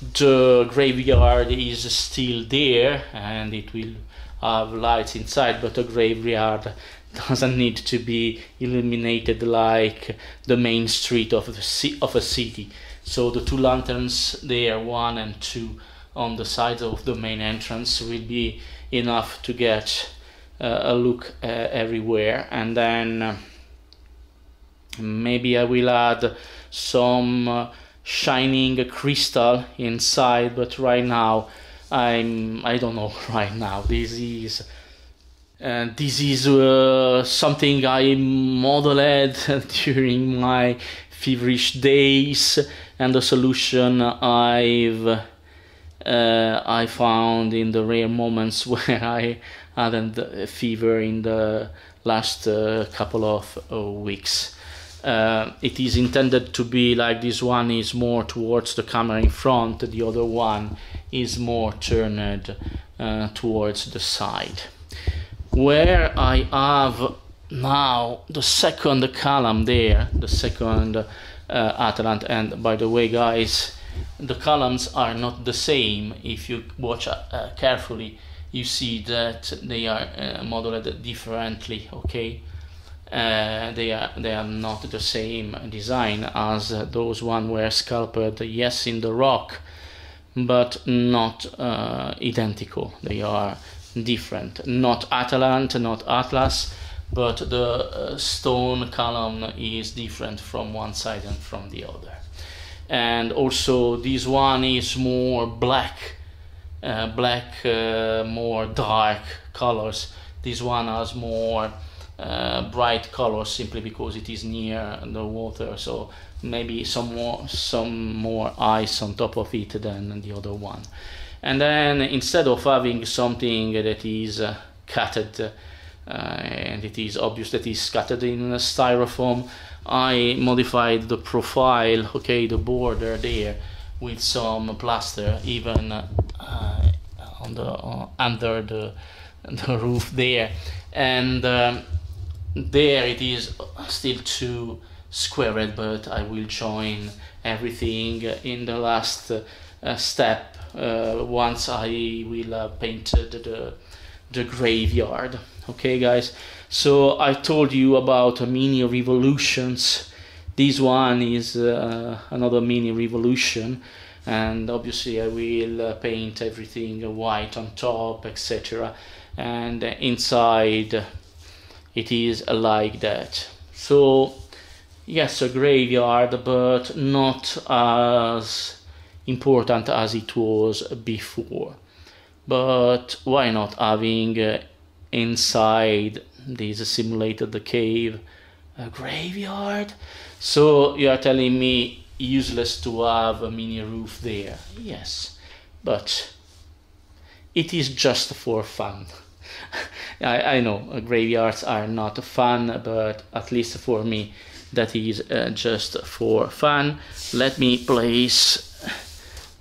the graveyard is still there and it will have lights inside but the graveyard doesn't need to be illuminated like the main street of the of a city. So the two lanterns there one and two on the sides of the main entrance will be enough to get uh, a look uh, everywhere. And then uh, maybe I will add some shining crystal inside but right now I'm I don't know right now. This is uh, this is uh, something I modeled during my feverish days and the solution I've uh, I found in the rare moments where I had a fever in the last uh, couple of uh, weeks. Uh, it is intended to be like this one is more towards the camera in front the other one is more turned uh, towards the side where I have now the second column there the second uh, Atalant and by the way guys the columns are not the same. If you watch uh, carefully you see that they are uh, modeled differently okay? Uh, they are they are not the same design as those one were sculpted yes in the rock but not uh, identical. They are different. Not Atalant not Atlas but the uh, stone column is different from one side and from the other. And also this one is more black uh, black uh, more dark colors. This one has more uh, bright colors simply because it is near the water. So maybe some more some more ice on top of it than the other one and then instead of having something that is uh, cutted uh, and it is obvious that it's cutted in styrofoam I modified the profile okay the border there with some plaster even uh, on the uh, under the the roof there. And um, there it is still too squared but I will join everything in the last uh, step once I will painted the, the graveyard. Okay guys? So I told you about mini revolutions. This one is uh, another mini revolution. And obviously I will uh, paint everything white on top etc and inside it is like that. So yes a graveyard but not as important as it was before. But why not having uh, inside this simulated cave a graveyard? So you are telling me useless to have a mini roof there. Yes but it is just for fun. I, I know uh, graveyards are not fun, but at least for me, that is uh, just for fun. Let me place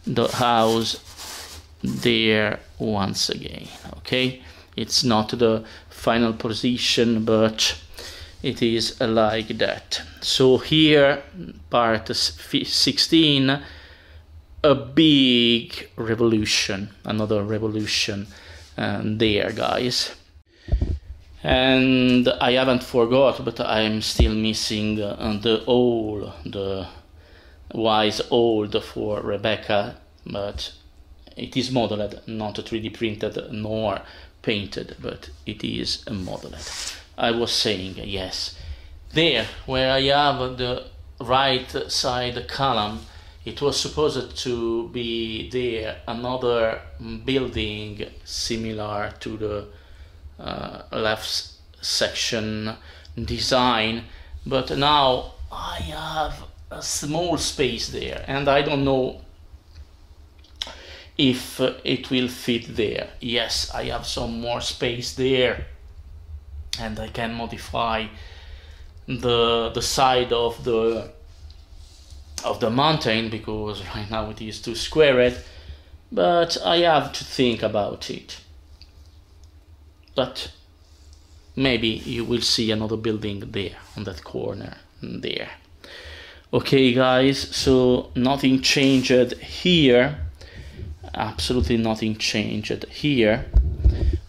the house there once again. Okay, it's not the final position, but it is like that. So here, part 16, a big revolution, another revolution um, there, guys and I haven't forgot, but I'm still missing uh, the old, the wise old for Rebecca, but it is modeled, not 3D printed nor painted, but it is modeled. I was saying, yes, there where I have the right side column, it was supposed to be there another building similar to the uh, left section design, but now I have a small space there and I don't know if uh, it will fit there. Yes, I have some more space there and I can modify the the side of the of the mountain because right now it is too squared but I have to think about it but maybe you will see another building there on that corner there okay guys so nothing changed here. Absolutely nothing changed here.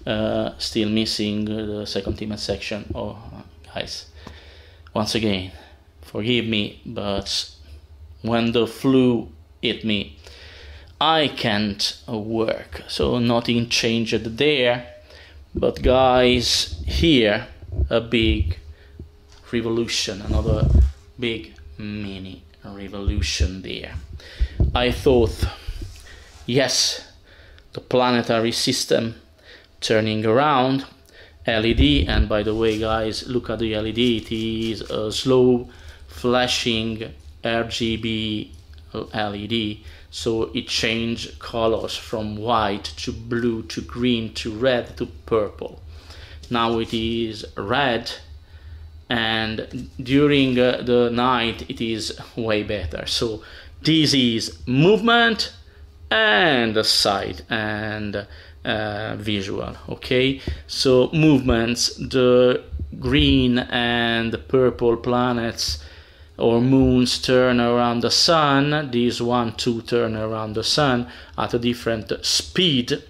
Uh, still missing the second team section. Oh guys once again forgive me but when the flu hit me I can't work. So nothing changed there. But guys here a big revolution another big mini revolution there. I thought yes the planetary system turning around LED and by the way guys look at the LED it is a slow flashing RGB LED so it changed colors from white to blue to green to red to purple. Now it is red and during uh, the night it is way better. So this is movement and sight and uh, visual okay? So movements the green and the purple planets or moons turn around the sun these one two turn around the sun at a different speed.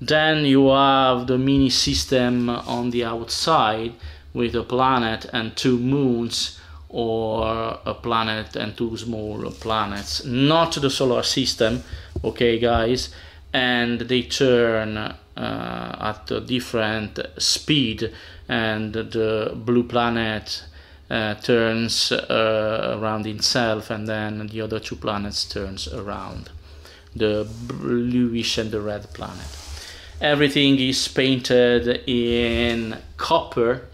Then you have the mini system on the outside with a planet and two moons or a planet and two small planets. Not the solar system okay guys? And they turn uh, at a different speed and the blue planet uh, turns uh, around itself and then the other two planets turns around. The bluish and the red planet. Everything is painted in copper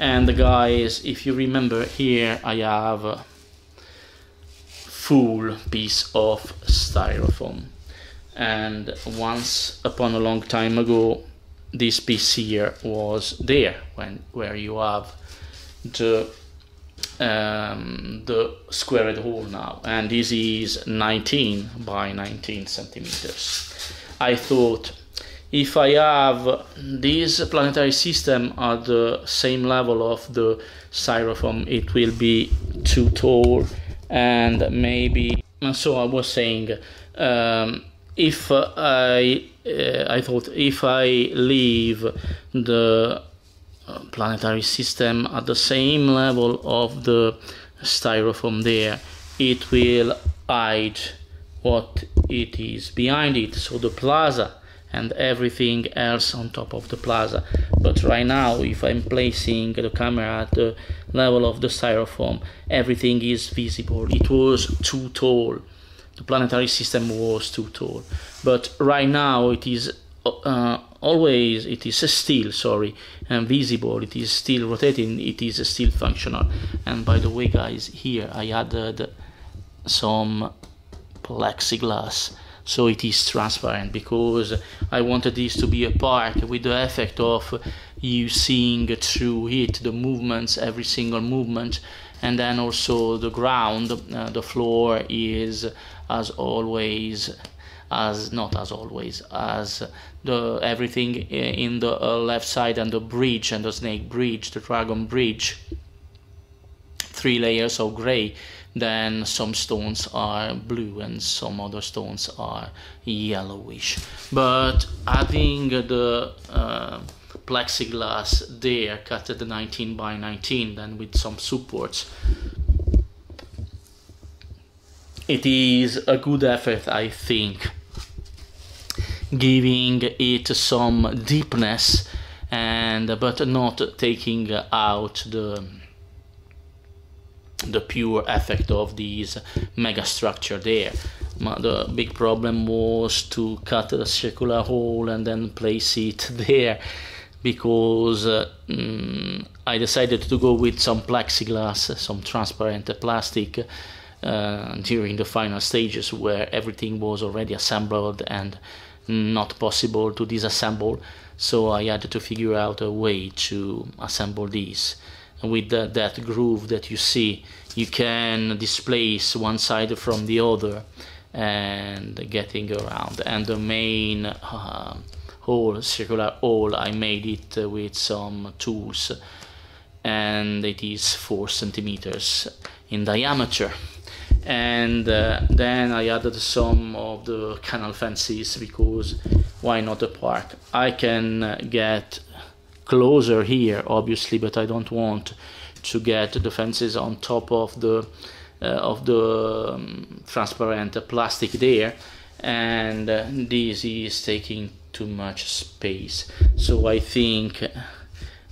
and the guys if you remember here I have a full piece of styrofoam. And once upon a long time ago this piece here was there when where you have the um, the squared hole now. And this is 19 by 19 centimeters. I thought if I have this planetary system at the same level of the styrofoam it will be too tall and maybe so I was saying um, if I uh, I thought if I leave the uh, planetary system at the same level of the styrofoam there it will hide what it is behind it. So the plaza and everything else on top of the plaza. But right now if I'm placing the camera at the level of the styrofoam everything is visible. It was too tall. The planetary system was too tall. But right now it is uh, always it is still sorry and visible. It is still rotating. It is still functional. And by the way guys here I added some plexiglass so it is transparent because I wanted this to be a park with the effect of you seeing through it the movements every single movement. And then also the ground uh, the floor is as always as not as always as the everything in the uh, left side and the bridge and the snake bridge the dragon bridge. Three layers of gray then some stones are blue and some other stones are yellowish. But adding the uh, plexiglass there cut at the 19 by 19 then with some supports it is a good effort I think giving it some deepness and but not taking out the the pure effect of this mega structure there the big problem was to cut a circular hole and then place it there because uh, mm, I decided to go with some plexiglass, some transparent plastic uh, during the final stages where everything was already assembled and not possible to disassemble. So I had to figure out a way to assemble these. With that groove that you see, you can displace one side from the other and getting around. And the main uh, hole, circular hole, I made it with some tools. And it is 4 centimeters in diameter. And uh, then I added some of the canal fences because why not a park? I can get closer here obviously but I don't want to get the fences on top of the uh, of the um, transparent plastic there. And uh, this is taking too much space. So I think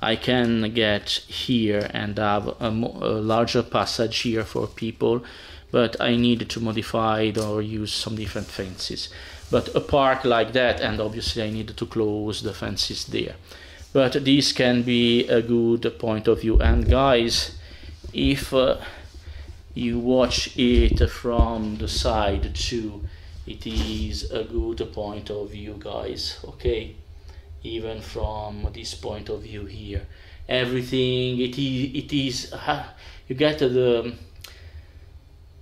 I can get here and have a, a larger passage here for people but I need to modify it or use some different fences. But a park like that and obviously I need to close the fences there but this can be a good point of view. And guys if uh, you watch it from the side too it is a good point of view guys. Okay? Even from this point of view here. Everything it is it is uh, you get the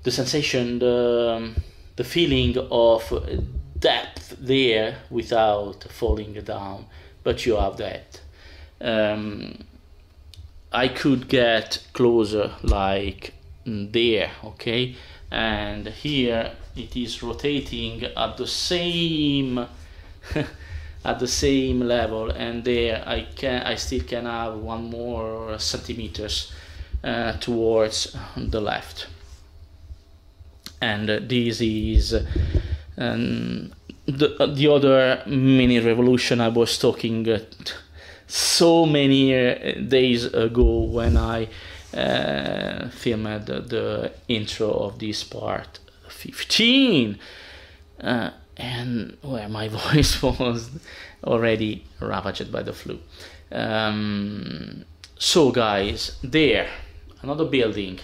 the sensation the the feeling of depth there without falling down but you have that. Um, I could get closer like there okay? And here it is rotating at the same at the same level and there I can I still can have one more centimeters uh, towards the left. And this is um, the, uh, the other mini revolution I was talking uh, so many uh, days ago when I uh, filmed the intro of this part 15 and where my voice was already ravaged by the flu. Um, so, guys, there, another building,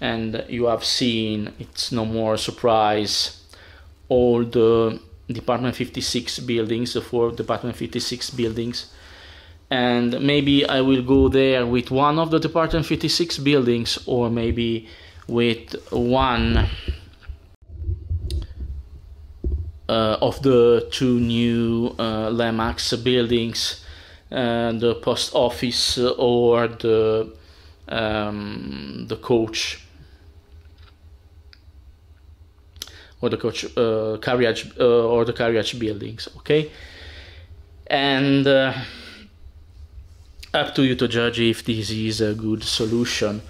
and you have seen it's no more surprise all the Department 56 buildings, the four Department 56 buildings. And maybe I will go there with one of the Department 56 buildings, or maybe with one uh, of the two new uh, Lemax buildings, uh, the post office or the um, the coach or the coach uh, carriage uh, or the carriage buildings. Okay, and uh, up to you to judge if this is a good solution.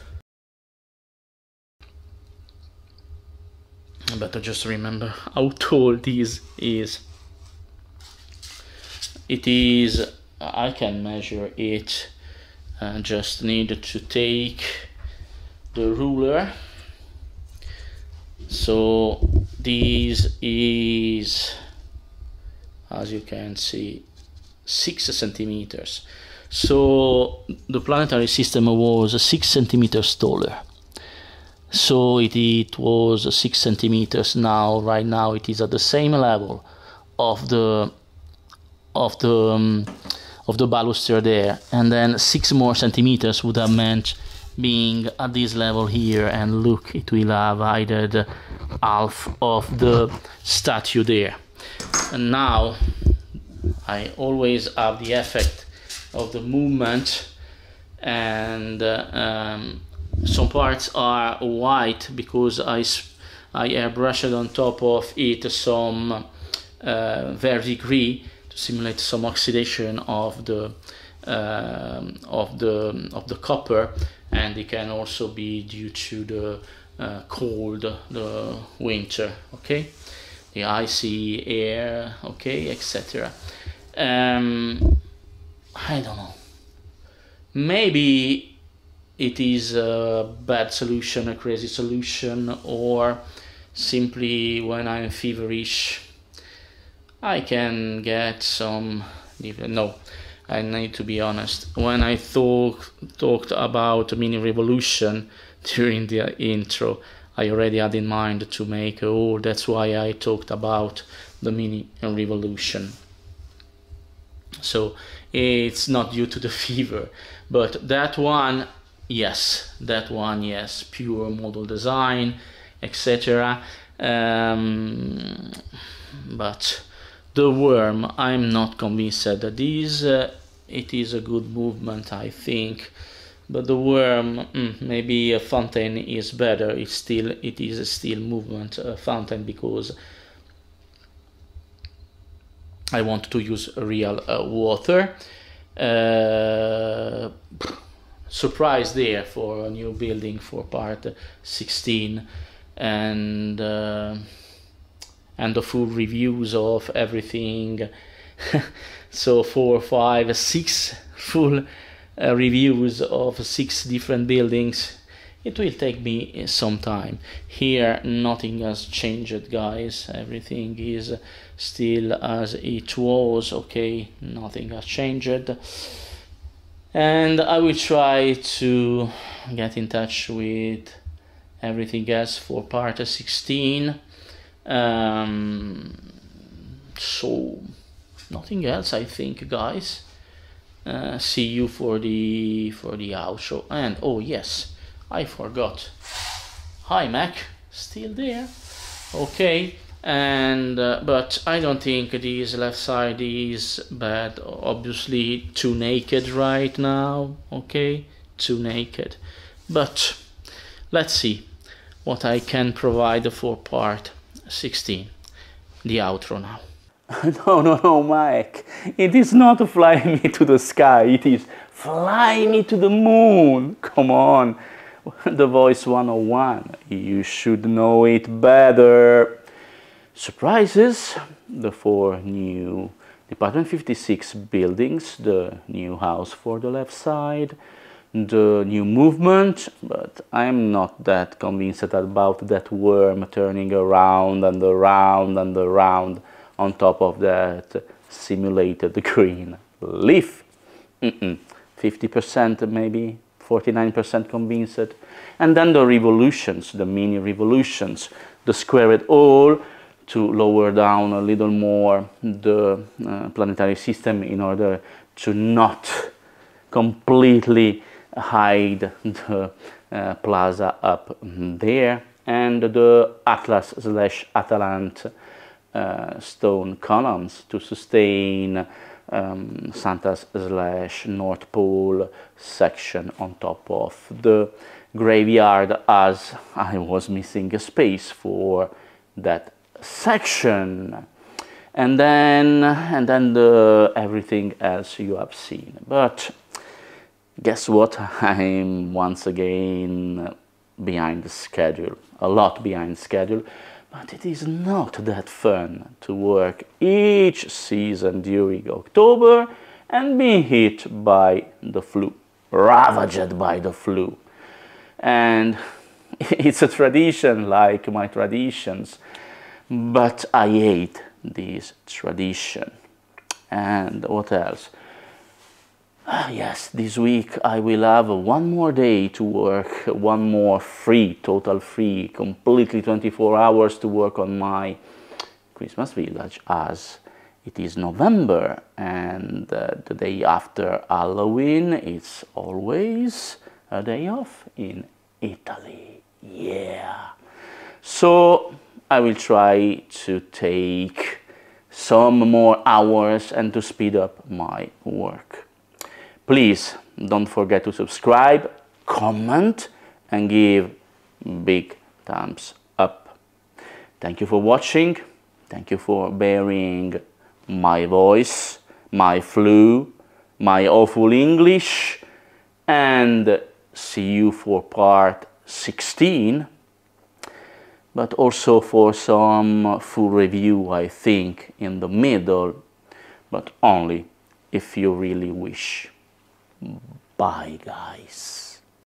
but just remember how tall this is it is I can measure it I just need to take the ruler so this is as you can see six centimeters. So the planetary system was six centimeters taller. So it, it was six centimeters. Now right now it is at the same level of the of the um, of the baluster there. And then six more centimeters would have meant being at this level here and look it will have added half of the statue there. And now I always have the effect of the movement and uh, um, some parts are white because I, I airbrushed on top of it some uh, verdigris to simulate some oxidation of the uh, of the of the copper and it can also be due to the uh, cold the winter okay the icy air, okay, etc. Um, I don't know. Maybe it is a bad solution, a crazy solution, or simply when I'm feverish, I can get some. No, I need to be honest. When I talk, talked about mini revolution during the intro, I already had in mind to make oh, that's why I talked about the mini revolution. So it's not due to the fever, but that one, yes, that one, yes, pure model design, etc. Um, but the worm, I'm not convinced that this, uh, it is a good movement, I think. But the worm, mm, maybe a fountain is better. It's still, it is a still movement a fountain because I want to use real uh, water. Uh, surprise there for a new building for part 16 and uh, and the full reviews of everything. So four five six full uh, reviews of six different buildings. It will take me some time. Here nothing has changed guys. Everything is still as it was. Okay nothing has changed. And I will try to get in touch with everything else for part 16 um, so nothing else I think guys. Uh, see you for the for the outro. And oh yes I forgot. Hi Mac. Still there. Okay. And uh, but I don't think this left side is bad. Obviously too naked right now. Okay? Too naked. But let's see what I can provide for part 16 the outro now. No no no Mike. It is not fly me to the sky. It is fly me to the moon. Come on. The voice 101 you should know it better. Surprises, the four new Department 56 buildings, the new house for the left side, the new movement, but I'm not that convinced about that worm turning around and around and around on top of that simulated green leaf. 50% maybe, 49% convinced. And then the revolutions, the mini revolutions, the squared all, to lower down a little more the uh, planetary system in order to not completely hide the uh, plaza up there and the Atlas slash Atalant uh, stone columns to sustain um, Santa's slash North Pole section on top of the graveyard as I was missing a space for that section. And then and then the everything else you have seen. But guess what i'm once again behind the schedule a lot behind schedule but it is not that fun to work each season during october and be hit by the flu ravaged by the flu and it's a tradition like my traditions but I hate this tradition. And what else? Ah, yes, this week I will have one more day to work, one more free, total free, completely 24 hours to work on my Christmas village as it is November and uh, the day after Halloween it's always a day off in Italy. Yeah. So I will try to take some more hours and to speed up my work. Please don't forget to subscribe, comment and give big thumbs up. Thank you for watching. Thank you for bearing my voice, my flu, my awful English and see you for part 16 but also for some full review I think in the middle but only if you really wish bye guys